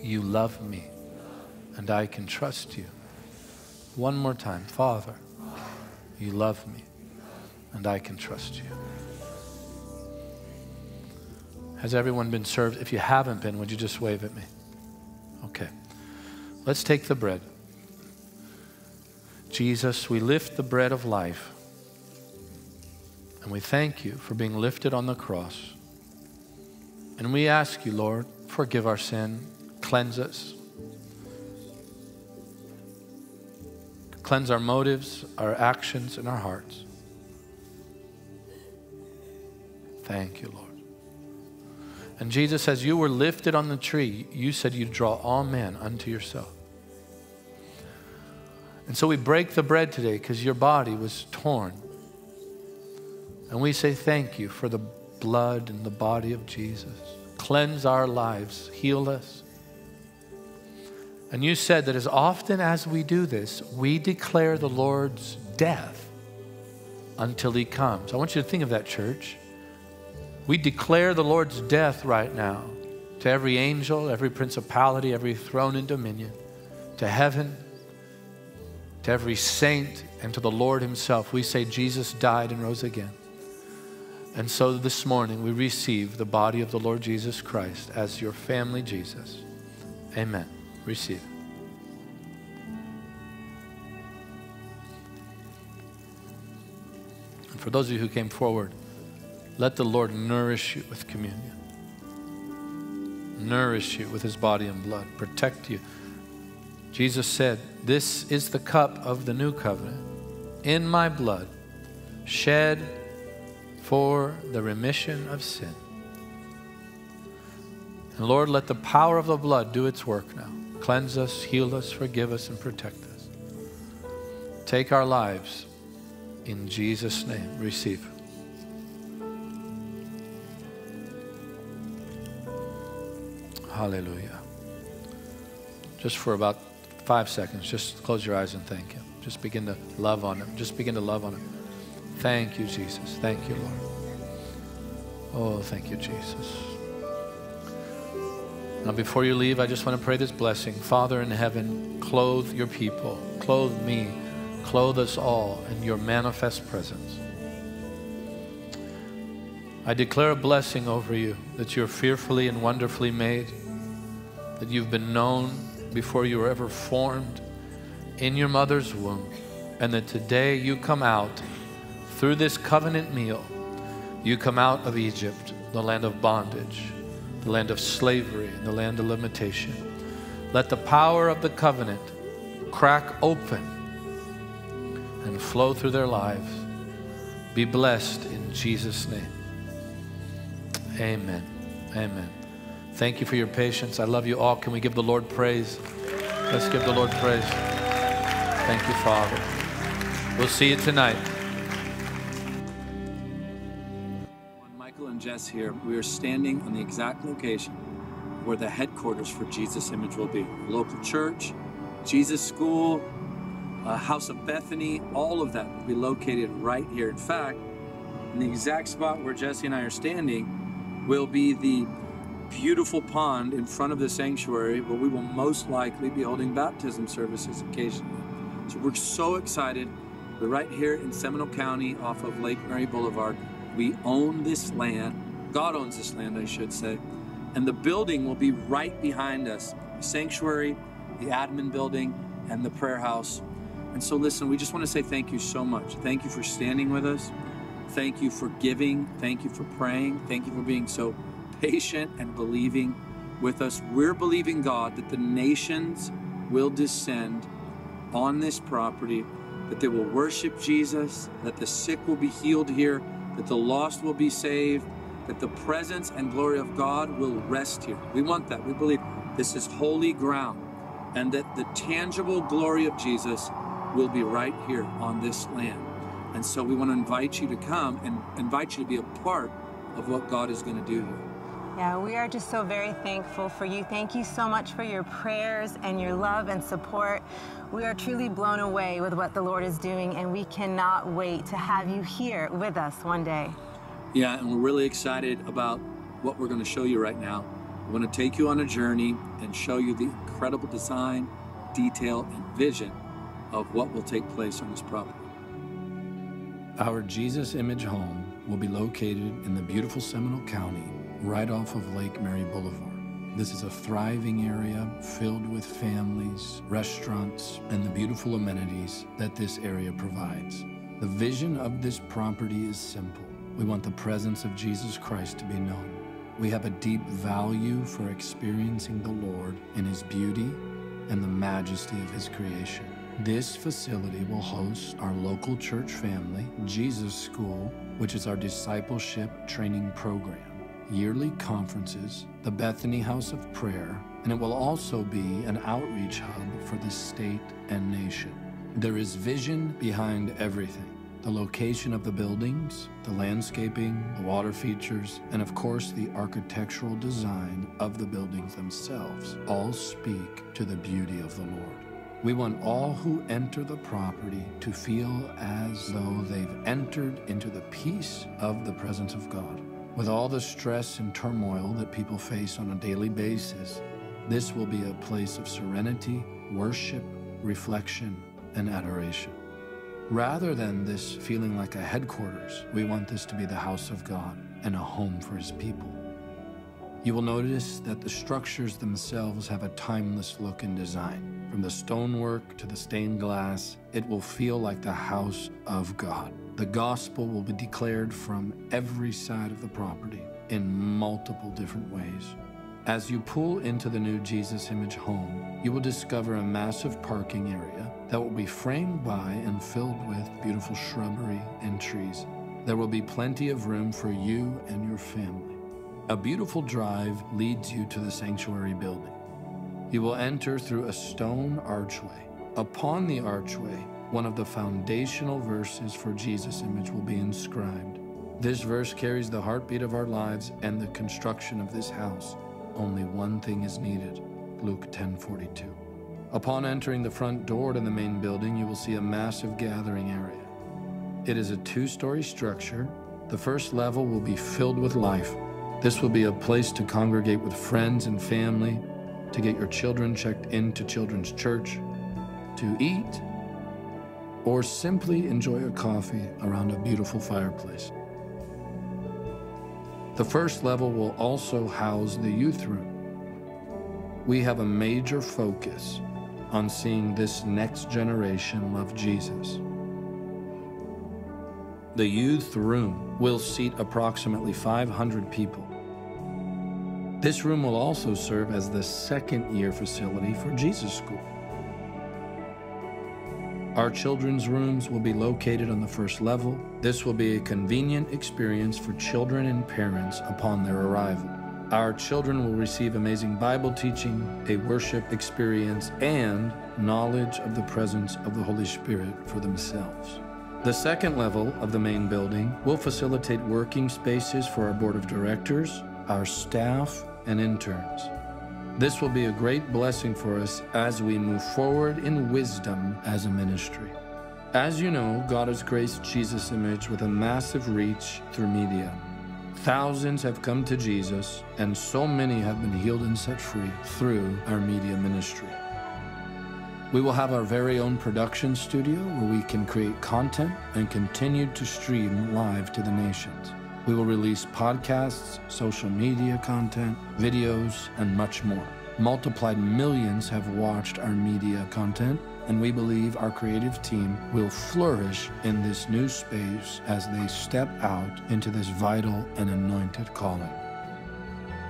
you love me, and I can trust you. One more time. Father, you love me, and I can trust you. Has everyone been served? If you haven't been, would you just wave at me? Okay. Let's take the bread. Jesus, we lift the bread of life. And we thank you for being lifted on the cross. And we ask you, Lord, forgive our sin, cleanse us, cleanse our motives, our actions, and our hearts. Thank you, Lord. And Jesus, as you were lifted on the tree, you said you'd draw all men unto yourself. And so we break the bread today because your body was torn. And we say thank you for the blood and the body of Jesus. Cleanse our lives, heal us. And you said that as often as we do this, we declare the Lord's death until he comes. I want you to think of that, church. We declare the Lord's death right now to every angel, every principality, every throne and dominion, to heaven, to every saint, and to the Lord Himself. We say Jesus died and rose again. And so this morning we receive the body of the Lord Jesus Christ as your family, Jesus. Amen. Receive. And for those of you who came forward, let the Lord nourish you with communion, nourish you with his body and blood, protect you. Jesus said, This is the cup of the new covenant in my blood, shed for the remission of sin. And Lord, let the power of the blood do its work now. Cleanse us, heal us, forgive us, and protect us. Take our lives in Jesus' name. Receive. Hallelujah. Just for about five seconds, just close your eyes and thank Him. Just begin to love on Him. Just begin to love on Him. Thank you, Jesus. Thank you, Lord. Oh, thank you, Jesus. Now, before you leave, I just want to pray this blessing. Father in heaven, clothe your people, clothe me, clothe us all in your manifest presence. I declare a blessing over you that you're fearfully and wonderfully made, that you've been known before you were ever formed in your mother's womb, and that today you come out through this covenant meal. You come out of Egypt, the land of bondage, the land of slavery, the land of limitation. Let the power of the covenant crack open and flow through their lives. Be blessed in Jesus' name. Amen. Amen. Thank you for your patience. I love you all. Can we give the Lord praise? Let's give the Lord praise. Thank you, Father. We'll see you tonight. Jess here. We are standing on the exact location where the headquarters for Jesus Image will be. Local church, Jesus School, uh, House of Bethany, all of that will be located right here. In fact, in the exact spot where Jesse and I are standing will be the beautiful pond in front of the sanctuary where we will most likely be holding baptism services occasionally. So we're so excited. We're right here in Seminole County off of Lake Mary Boulevard. We own this land. God owns this land, I should say. And the building will be right behind us the sanctuary, the admin building, and the prayer house. And so, listen, we just want to say thank you so much. Thank you for standing with us. Thank you for giving. Thank you for praying. Thank you for being so patient and believing with us. We're believing, God, that the nations will descend on this property, that they will worship Jesus, that the sick will be healed here, that the lost will be saved, that the presence and glory of God will rest here. We want that. We believe this is holy ground and that the tangible glory of Jesus will be right here on this land. And so we want to invite you to come and invite you to be a part of what God is going to do here. Yeah, we are just so very thankful for you. Thank you so much for your prayers and your love and support. We are truly blown away with what the Lord is doing, and we cannot wait to have you here with us one day. Yeah, and we're really excited about what we're going to show you right now. We're going to take you on a journey and show you the incredible design, detail, and vision of what will take place on this property. Our Jesus Image home will be located in the beautiful Seminole County, right off of Lake Mary Boulevard. This is a thriving area filled with families, restaurants, and the beautiful amenities that this area provides. The vision of this property is simple. We want the presence of Jesus Christ to be known. We have a deep value for experiencing the Lord in His beauty and the majesty of His creation. This facility will host our local church family, Jesus School, which is our discipleship training program, yearly conferences, the Bethany House of Prayer, and it will also be an outreach hub for the state and nation. There is vision behind everything the location of the buildings, the landscaping, the water features, and of course the architectural design of the buildings themselves all speak to the beauty of the Lord. We want all who enter the property to feel as though they've entered into the peace of the presence of God. With all the stress and turmoil that people face on a daily basis, this will be a place of serenity, worship, reflection, and adoration. Rather than this feeling like a headquarters, we want this to be the house of God and a home for his people. You will notice that the structures themselves have a timeless look and design. From the stonework to the stained glass, it will feel like the house of God. The gospel will be declared from every side of the property in multiple different ways. As you pull into the new Jesus Image home, you will discover a massive parking area that will be framed by and filled with beautiful shrubbery and trees. There will be plenty of room for you and your family. A beautiful drive leads you to the sanctuary building. You will enter through a stone archway. Upon the archway, one of the foundational verses for Jesus Image will be inscribed. This verse carries the heartbeat of our lives and the construction of this house. Only one thing is needed. Luke 10:42. Upon entering the front door to the main building, you will see a massive gathering area. It is a two-story structure. The first level will be filled with life. This will be a place to congregate with friends and family, to get your children checked into children's church, to eat, or simply enjoy a coffee around a beautiful fireplace. The first level will also house the youth room. We have a major focus on seeing this next generation love Jesus. The youth room will seat approximately 500 people. This room will also serve as the second year facility for Jesus School. Our children's rooms will be located on the first level. This will be a convenient experience for children and parents upon their arrival. Our children will receive amazing Bible teaching, a worship experience, and knowledge of the presence of the Holy Spirit for themselves. The second level of the main building will facilitate working spaces for our board of directors, our staff, and interns. This will be a great blessing for us as we move forward in wisdom as a ministry. As you know, God has graced Jesus Image with a massive reach through media. Thousands have come to Jesus, and so many have been healed and set free through our media ministry. We will have our very own production studio where we can create content and continue to stream live to the nations. We will release podcasts, social media content, videos, and much more. Multiplied millions have watched our media content, and we believe our creative team will flourish in this new space as they step out into this vital and anointed calling.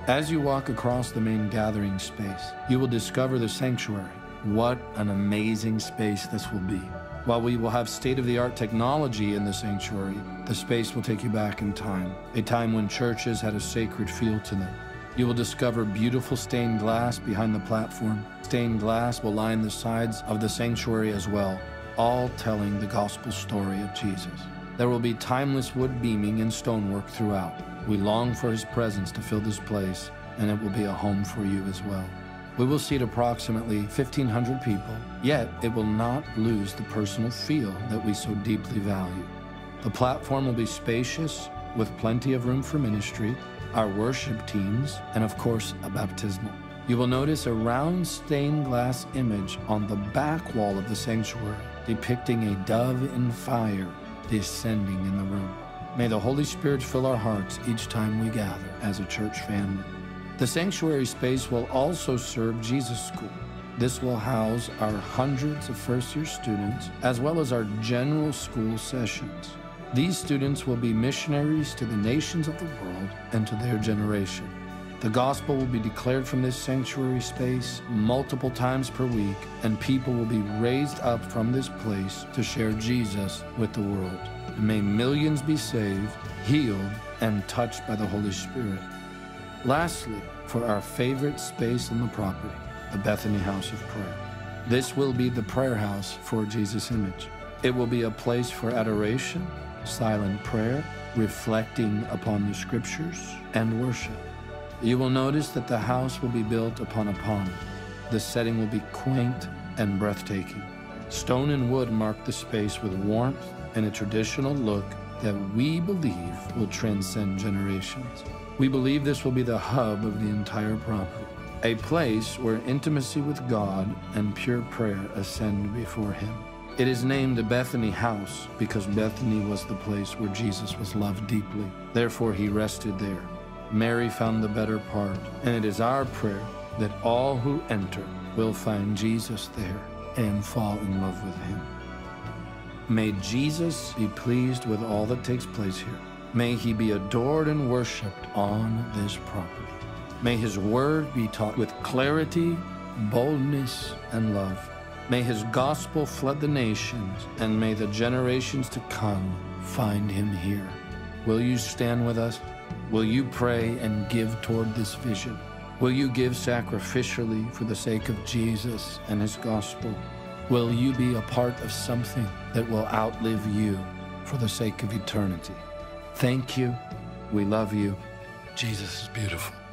As you walk across the main gathering space, you will discover the sanctuary. What an amazing space this will be. While we will have state of the art technology in the sanctuary, the space will take you back in time, a time when churches had a sacred feel to them. You will discover beautiful stained glass behind the platform. Stained glass will line the sides of the sanctuary as well, all telling the gospel story of Jesus. There will be timeless wood beaming and stonework throughout. We long for His presence to fill this place, and it will be a home for you as well. We will seat approximately 1,500 people, yet it will not lose the personal feel that we so deeply value. The platform will be spacious, with plenty of room for ministry, our worship teams, and of course, a baptismal. You will notice a round stained glass image on the back wall of the sanctuary depicting a dove in fire descending in the room. May the Holy Spirit fill our hearts each time we gather as a church family. The sanctuary space will also serve Jesus School. This will house our hundreds of first year students as well as our general school sessions. These students will be missionaries to the nations of the world and to their generation. The gospel will be declared from this sanctuary space multiple times per week, and people will be raised up from this place to share Jesus with the world. May millions be saved, healed, and touched by the Holy Spirit. Lastly, for our favorite space on the property, the Bethany House of Prayer. This will be the prayer house for Jesus Image. It will be a place for adoration, silent prayer, reflecting upon the scriptures, and worship. You will notice that the house will be built upon a pond. The setting will be quaint and breathtaking. Stone and wood mark the space with warmth and a traditional look that we believe will transcend generations. We believe this will be the hub of the entire property, a place where intimacy with God and pure prayer ascend before Him. It is named the Bethany House because Bethany was the place where Jesus was loved deeply. Therefore, He rested there. Mary found the better part, and it is our prayer that all who enter will find Jesus there and fall in love with Him. May Jesus be pleased with all that takes place here. May he be adored and worshiped on this property. May his word be taught with clarity, boldness, and love. May his gospel flood the nations, and may the generations to come find him here. Will you stand with us? Will you pray and give toward this vision? Will you give sacrificially for the sake of Jesus and his gospel? Will you be a part of something that will outlive you for the sake of eternity? Thank you. We love you. Jesus is beautiful.